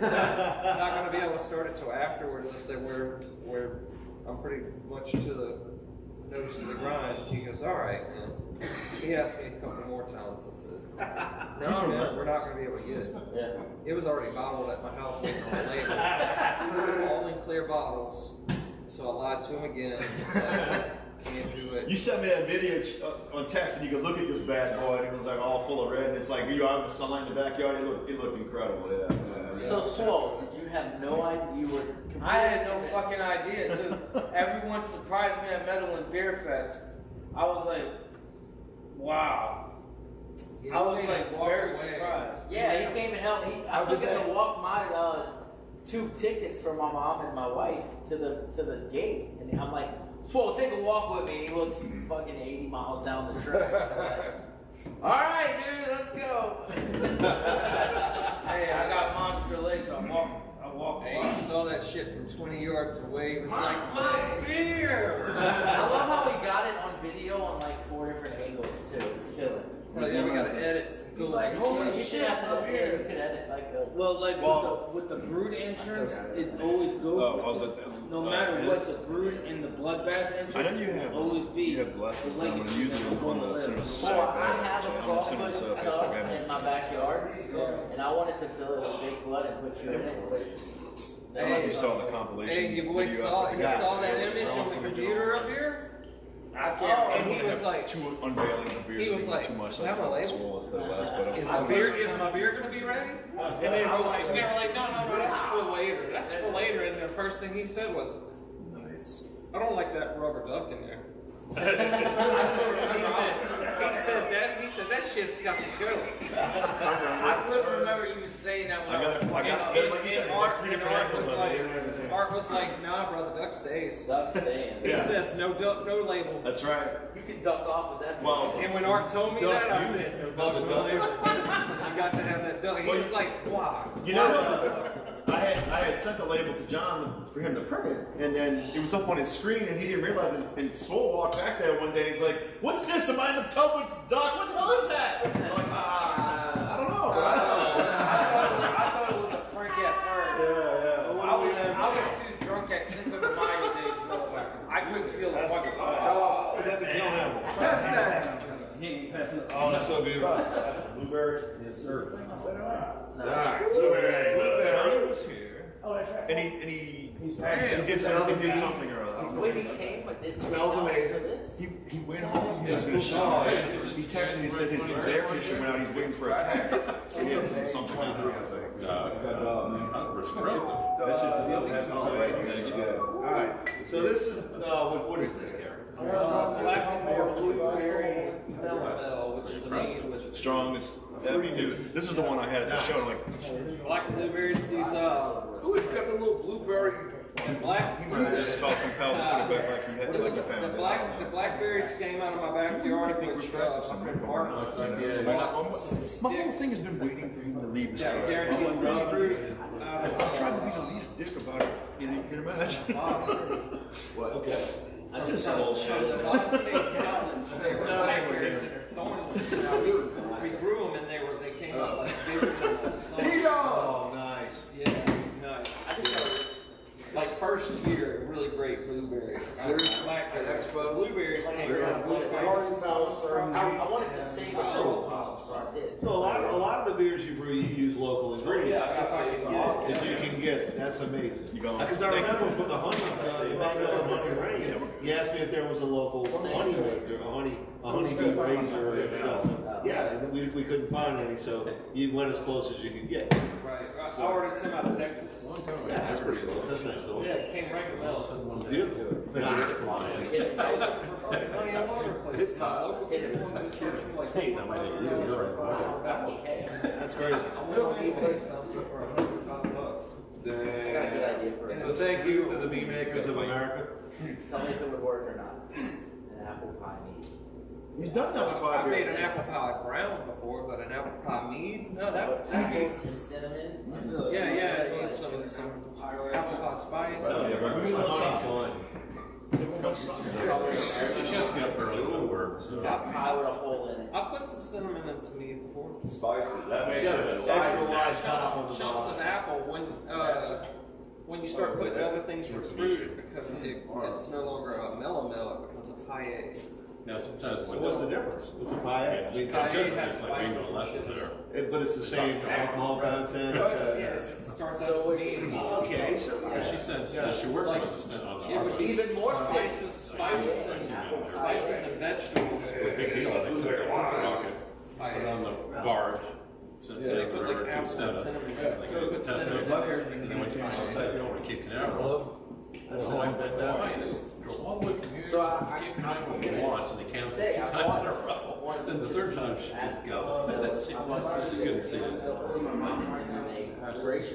Not gonna be able to start it till afterwards." I said, "We're we're I'm pretty much to the nose of the grind." He goes, "All right." Man. He asked me a couple more times. I said, "No, man, we're not gonna be able to get it." Yeah. It was already bottled at my house waiting on the label, all in clear bottles. So I lied to him again. Just like, can't do it. You sent me that video uh, on text, and you could look at this bad boy, and it was like all full of red, and it's like you out in the sunlight in the backyard. It looked, it looked incredible. Yeah. yeah. So Swole, did you have no idea you were? I had no fucking idea too. Everyone surprised me at Metal and Beer Fest. I was like, wow. I was like very surprised. Yeah, he came and helped. He, I was took him to walk my uh, two tickets for my mom and my wife to the to the gate, and I'm like, "Swole, take a walk with me." And he looks mm-hmm. fucking 80 miles down the track. Like, All right, dude, let's go. Hey, I got monster legs. I walk. I walk. Hey, you saw that shit from 20 yards away. It was like, my beer! I love how we got it on video on like four different angles too. It's killing. Well, yeah, we gotta edit some cool like, holy shit, my beer. You could edit like a. Well, like Well- with the with the brood entrance, it always goes. Oh, oh, the- no uh, matter his- what, the brood and the bloodbath entrance. I know you have always be. you have glasses. the I'm gonna use that on gonna the live. cinema So I have a I'm claw assuming foot so, Facebook tub admin. in my backyard, and I wanted to fill it with fake blood and put you in it. I don't know if you saw the compilation. Hey, your boy video saw, of he the guy. saw that image on the computer up here? I Oh, can't. And he was like, Too unveiling the beer. He was like, too much "Is that my label?" Swole instead of but is my beer, is my beer gonna be ready? And then I was like, they were like, no, no, no, that's for later. That's for later. And the first thing he said was, nice. I don't like that rubber duck in there. he said, he said that, he said that shit's got to go. I couldn't remember even saying that when I I, got- was I got- and- like and like Art, and Art was like, it. Art was like, nah, brother, duck stays. Duck staying. He Yeah. says no duck, no label. That's right. You can duck off with that. Well, And when Art told me Duck, that, I said, no duck, no label. I got to have that duck. He was like, why? You know, I had I had sent the label to John for him to print it, and then it was up on his screen, and he didn't realize it. And Swole walked back there one day, and he's like, "What's this? Am I in the tub with the duck? What the hell is that?" I'm like, ah, I don't know. I thought it was a prank at first. yeah, yeah. I was, I was too drunk at Cinco de Mayo day, so I couldn't feel the fucking. Is that the kill animal? Pass it down. He ain't passing. Oh, that's so beautiful. Blueberry? Yes, sir. Alright, so Blueberry. was here, Oh, that's right. and he and he, He's he did something, he did something or other. I don't know. Wait, he came, but did Smells amazing. He, he went home. He was in the shower. He texted me. He said his, his air conditioner went out. He's waiting for a text. So he had some, something happen. I was like, Good dog, man. That's just a little happy. thanks, yeah. Alright, so this is, uh, what, what is this, Gary? Uh, black and more blueberry melomel, which is a mead with Strong as F, dude. This is the one I had at the show. Like, black blueberries. These uh, Ooh, it's got the little blueberry. and black. I just felt compelled to put it back like he had, like he found The it. black, the blackberries came out of my backyard, I think which we're uh, practicing my right friend now. Mark Yeah, bought my- some My whole thing has been waiting for him to leave the Yeah, store. guaranteed I'm raw like, fruit. I tried to be the least dick about it. You know, you can imagine. What? Okay. I just From bullshit. the Bond State Challenge, they were blackberries and they're thornless. We grew them and they were, they came out like bigger than the thorns. Oh, nice. Yeah, nice. Like first year, really great blueberries. Seriously? Blackberries. At Expo? Blueberries came from blueberries. I, I wanted to save a soul, so I did. So a lot, a lot of the beers you brew, you use local ingredients. Yeah, If you can get it, that's amazing. Because I remember for the honey, uh, the mango and honey rain, you asked me if there was a local honey maker, a honey, a honey bee raiser and Yeah, and we, we couldn't find any, so you went as close as you could get. Right. I ordered some out of Texas. Yeah, that's pretty close, isn't it? Yeah, it came right in the mail. Beautiful. Flying. Hit it, guys. For fucking money all over the place. It's tough. Local people wanted to charge me like Hey, no, I didn't. You're- you're right. $25 Okay. That's crazy. I went on eBay, found some for 105 bucks. I a good idea for. So thank you to the bee makers of America. Tell me if it would work or not. An apple pie mead. He's done that with five I made years. an apple pie brown before, but an apple pie mead? No, that was Apples actually. and cinnamon. Yeah, yeah, and some, some apple pie spice. She has to get up early to work, so. Got pie with a hole in it. I put some cinnamon in some mead before. Spices, that makes It's got it an a extra wide top on the Chunks, chunks of bottom. apple when, uh, when you start putting other things with fruit, it becomes, it, it's no longer a melomel, it becomes a paille. Now, sometimes. So when what's the- the difference? What's a pie? I mean, Pie just, has It's like bingo spices. lessons there. it- but it's the same alcohol content. Uh, yeah, it's- it starts out So with it- mead. Okay, so Yeah, yeah. she says, does she works on the, stand- on the. It would be office. even more spices, spices and, spices and vegetables. Big deal, they said they're rocket, put Pie. on the barge, since Yeah, they they put were like to apple extend and Like, So they put test cinnamon it, in there. and then when you outside, you know, over to Cape Canaveral. That sounds fantastic. Drove all the way So I- to Cape Canaveral for once, and they canceled Say, two I times in a row. Then the third time she couldn't go. She she couldn't see it.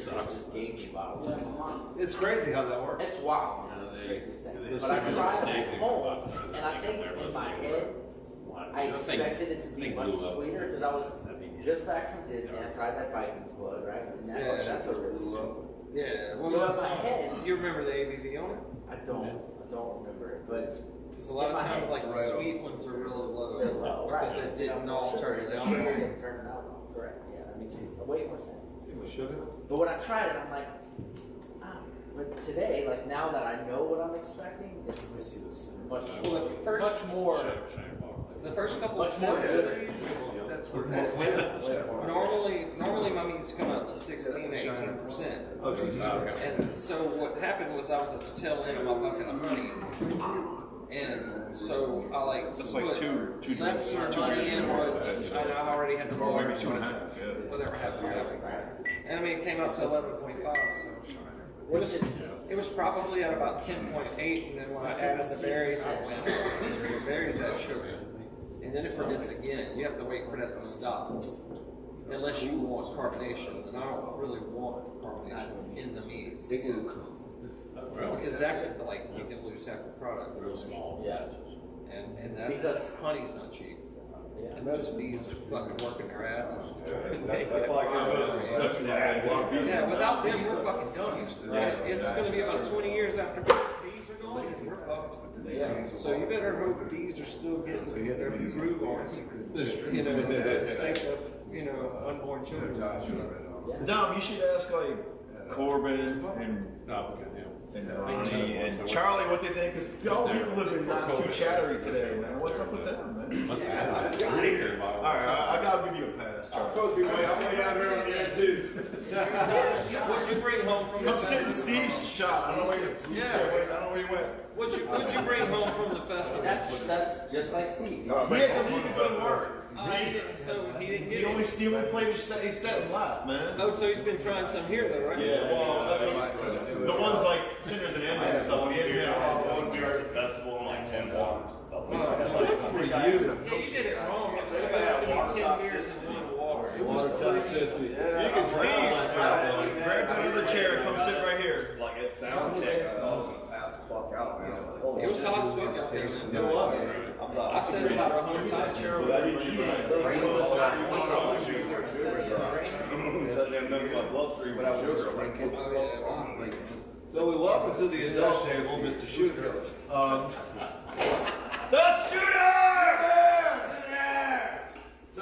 Sucks. Gave me about It's crazy how that works. It's wild. Yeah, It's they- the craziest thing. they But I said there's a tried steak it at home, to sit and I think in my head, were- I the expected it to be thing much blew up. sweeter because I was just back from Disney. I tried that Vikings blood, right? And that's, Yeah. that's a really sweet. Yeah, So well, in that's- my head, you remember the ABV on it? I don't, I don't remember it, but Because a lot of times, like the sweet ones are really low. they're low, right? Because it didn't all turn it down. Sugar didn't turn it out, correct? Yeah, that makes way more sense. With sugar? But when I tried it, I'm like, ah. But today, like now that I know what I'm expecting, it's much, Well, the first- much more. The first couple of Much more series, More flavor. normally, normally my meads come out to 16, 18 percent. Oh, Jesus Christ. And so what happened was I was at the tail end of my bucket of honey. And so I like That's like put two- two less drinks, two money in drinks. what I already had the Or bar. maybe two and a half, yeah. Whatever happens, happens. And I mean, it came up to 11.5. So it was, it was probably at about 10.8. And then when I added the berries, it went, the berries had sugar. And then it ferments again. You have to wait for that to stop. Unless you want carbonation. And I don't really want carbonation in the meads. Because that could, like, you can lose half the product. Real small. Yeah. And, and that, Because- honey's not cheap. Yeah. And those bees are fucking working their ass off to try and make That's like product. especially when a lot of bees- Yeah, without them, we're fucking done. And It's gonna be about twenty years after bees are gone, and we're fucked. Yeah, so you better hope bees are still getting their groove on, you know, for the sake of, you know, unborn children and stuff. Dom, you should ask like Corbin and Oh, okay, yeah. and Ronnie and Charlie what they think. Cause y'all people have been not too chattery today, man. What's up with them, man? Must have been a drink or All right, I, I gotta give you a pass, Charlie. Supposed to be way, I'm way down here on the end too. What'd you bring home from the I'm sitting? Steve's shot. I don't know where you, Yeah. I don't know where you went. What'd you, what'd you bring home from the festival? That's that's just like Steve. He had to leave and go to work. Oh, he didn't, so he didn't He get only it. Steve only played his set, he set and left, man. Oh, so he's been trying some here though, right? Yeah, well, that means the ones like sinners and endings and stuff. He hasn't had a lot One beer at the festival and like ten waters. Oh. Good for you. Yeah, you did it wrong. It was supposed to be ten beers and one water. Water toxicity. You can Steve. Grab another other chair, come sit right here. Like it sounds check, uh, I was gonna pass the fuck out, man. It was hot as fuck out there. It man. was. I said it about a hundred times. But I didn't use my Let them know my bloodstream with sugar. Oh, yeah. So we welcome to the adult table, Mr. Shooter. Um, The shooter!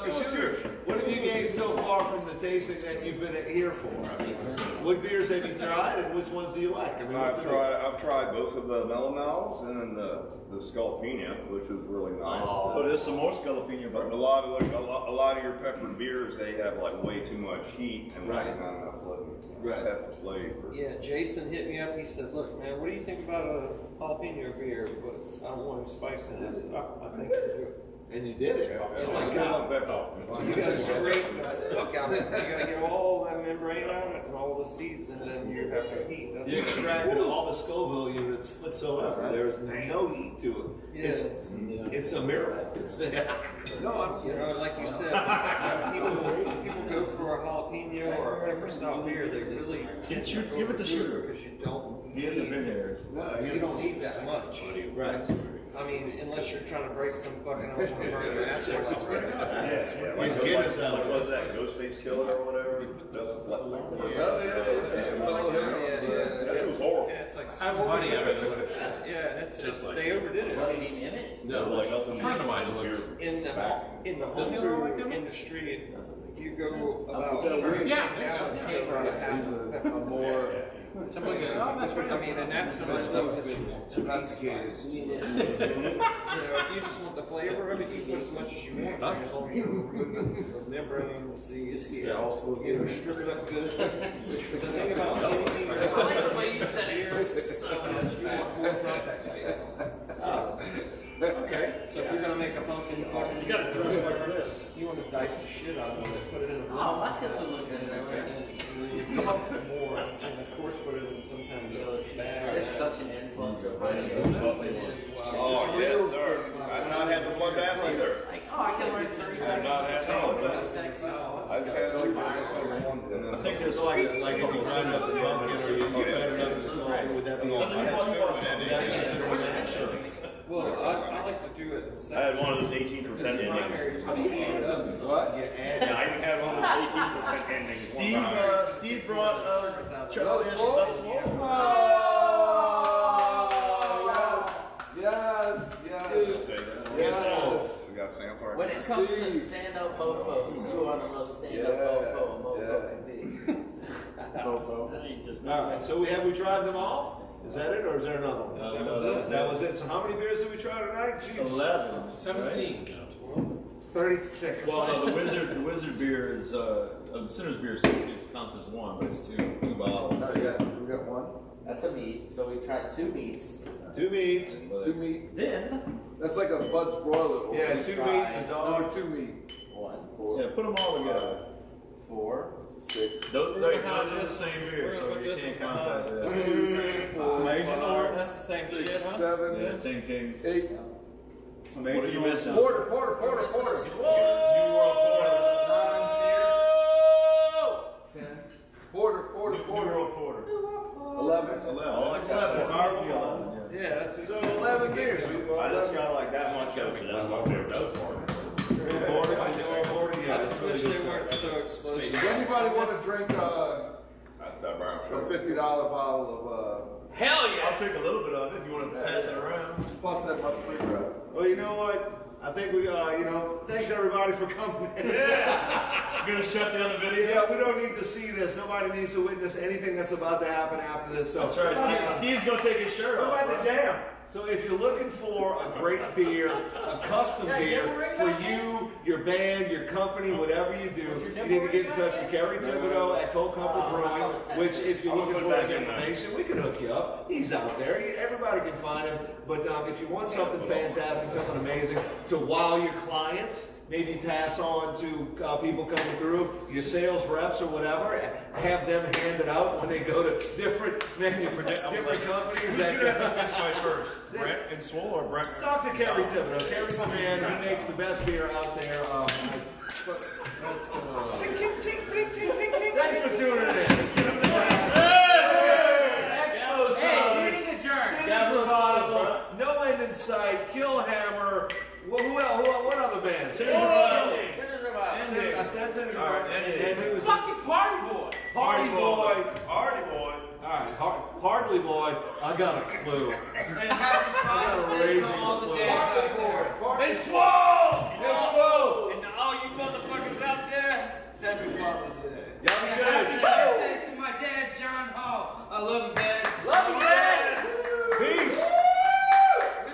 So Shooter, what have you gained so far from the tasting that you've been here for? I mean, what beers have you tried and which ones do you like? I mean, I've tried, I've tried both of the Melomels and then the, the Sculpina, which was really nice. Oh, but there's some more Scalapino, But a lot of, like, a lot, a lot of your peppered beers, they have like way too much heat and like Right. not enough flavor. Right. Pepper flavor. Yeah, Jason hit me up. He said, "Look, man, what do you think about a jalapeno beer? But I don't want him spicy." And I "I, I think you do." And you did it. Yeah, Oh my yeah. God. Back off. Uh, you gotta scrape the fuck out of it. You gotta get all that membrane out and all the seeds, and then you have no heat. That's You extracted all the Scoville units whatsoever. There's no heat to it. It's, it's a miracle. It's, No, I'm You know, like you said, when people, people go for a jalapeno or a pepper stout beer, they really tend to Give it the sugar. because you don't He hasn't need, here. No, you don't need that much. right. I mean, unless you're trying to break some fucking, I want to burn your asshole out right now. Yeah, yeah. Like, get like, it, so- like, what's that? Ghostface Killah or whatever? That's like, like, yeah, yeah, yeah. Yeah, that shit was horrible. Yeah, it's like I money of it. Yeah, and it's Just just like- they overdid it. What did he it? No, like a friend of mine who looks. In the in the Doesn't he look like homebrew him? industry, you go about Yeah, weird. Yeah, yeah, yeah, yeah, yeah. yeah. He's a, a more Somebody goes, oh, that's right. I mean, and that's the most stuff that you want. domesticated. You know, if you just want the flavor of it, you put as much as you want. As long as you're removing the membrane, the seeds, Yeah, also you know, strip it up good. The thing about anything. I like the way you said it. So much you want more contact space ah. on. So, Okay. so if you're gonna make a pumpkin. You gotta dress like this. You wanna dice the shit out of it, put it in a. Oh, my tips would look good in that way. More, and of course put it in some kind of bag. There's such an influx of Oh, yes, sir. I've not had the bloodbath either. Like, oh, I can learn 30 I've not had song, that. but it's. I just had like one, and then I think there's like, like if you grind up the pumpkin or you you cut it up would that be all right? Would that be considered sure? Well, I, I like to do it. I had one of those eighteen percent endings. What? Yeah, I even had one of those eighteen percent endings. one Steve, time. uh, Steve brought uh, Charlie Thus a far? thus. Oh, yes, yes, Say that. yes, yes. We got sample right When it comes to stand-up mofos, you are the most stand-up Yeah, mofo a mofo yeah. can be. All right. So we have we tried them all? Is that it, or is there another one? No, no, that That was it. So how many beers did we try tonight? Jesus. Eleven. Seventeen. Thirty-six. Well, no, the wizard, the wizard beer is uh, uh the sinner's beer is, is counts as one, but it's two two bottles. Oh, we got, we got one, That's a mead. So we tried two meads. Two meads. Two mead. Then That's like a Bud's broiler. Yeah, we two mead. The No, dog. two mead. one, Four. Yeah, put them all together. four, Six. Those, like, those are the same beer, so you can't count that. One, as- two, three, four, five, That's the same six, shit, huh? seven, Yeah, Ten Kings. eight. What are you missing? Porter, porter, porter, porter. New World Porter. Ten. Porter, porter, New porter. World Porter. Eleven. Oh, it's eleven. It's ours, the eleven, yeah. Yeah, that's what. So eleven beers. We I just got like that much of it. That's my favorite. That's Porter, the New World Porter. Yeah, I that's just really wish good they weren't so explosive. Does anybody want to drink uh, That's a fifty dollar bottle of? Hell yeah! I'll yeah! drink a little bit of it if you want to pass it around. of uh, bust that motherfucker up? Well, you know what? I think we, uh, you know, thanks everybody for coming. in. You're gonna shut down the video? Yeah, we don't need to see this. Nobody needs to witness anything that's about to happen after this. So That's right. Steve, Steve's gonna take his shirt off. right? jam? So if you're looking for a great beer, a custom Yeah, beer give a ring for you, your band, your company, whatever you do, you need to get in touch with Kerry Thibodeau at Cold Comfort Brewing. Which, if you're looking for that his information, we can hook you up. He's out there. Everybody can find him. But um, if you want something fantastic, something amazing to wow your clients, maybe pass on to uh, people coming through, your sales reps or whatever, have them hand it out when they go to different manufacturers, different companies. Who's that- gonna have this fight first? Brett and Swole or Brett? Talk to Kerry Thibodeau. Kerry's my man. He makes the best beer out there. Um, thanks for tuning in. Expo Hey, Summit, meeting adjourned. Sinners Revival, No End in Sight, Killhammer. Who, who, else- who, what other bands? Sinners Revival. Sin- I said Sinners Revival. And who was Fucking party boy. Party Boy. Party boy. All right, Har- Hardly Boy. I got a clue. And happy I got a Father's Day raging to all the clue. dads out there. It's swole. It's swole. And to all you motherfuckers out there, happy Father's Day. Y'all be good. Happy birthday to my dad, John Hall. I love you, Dad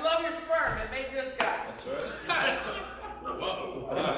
love your sperm. It made this guy. That's right. Whoa.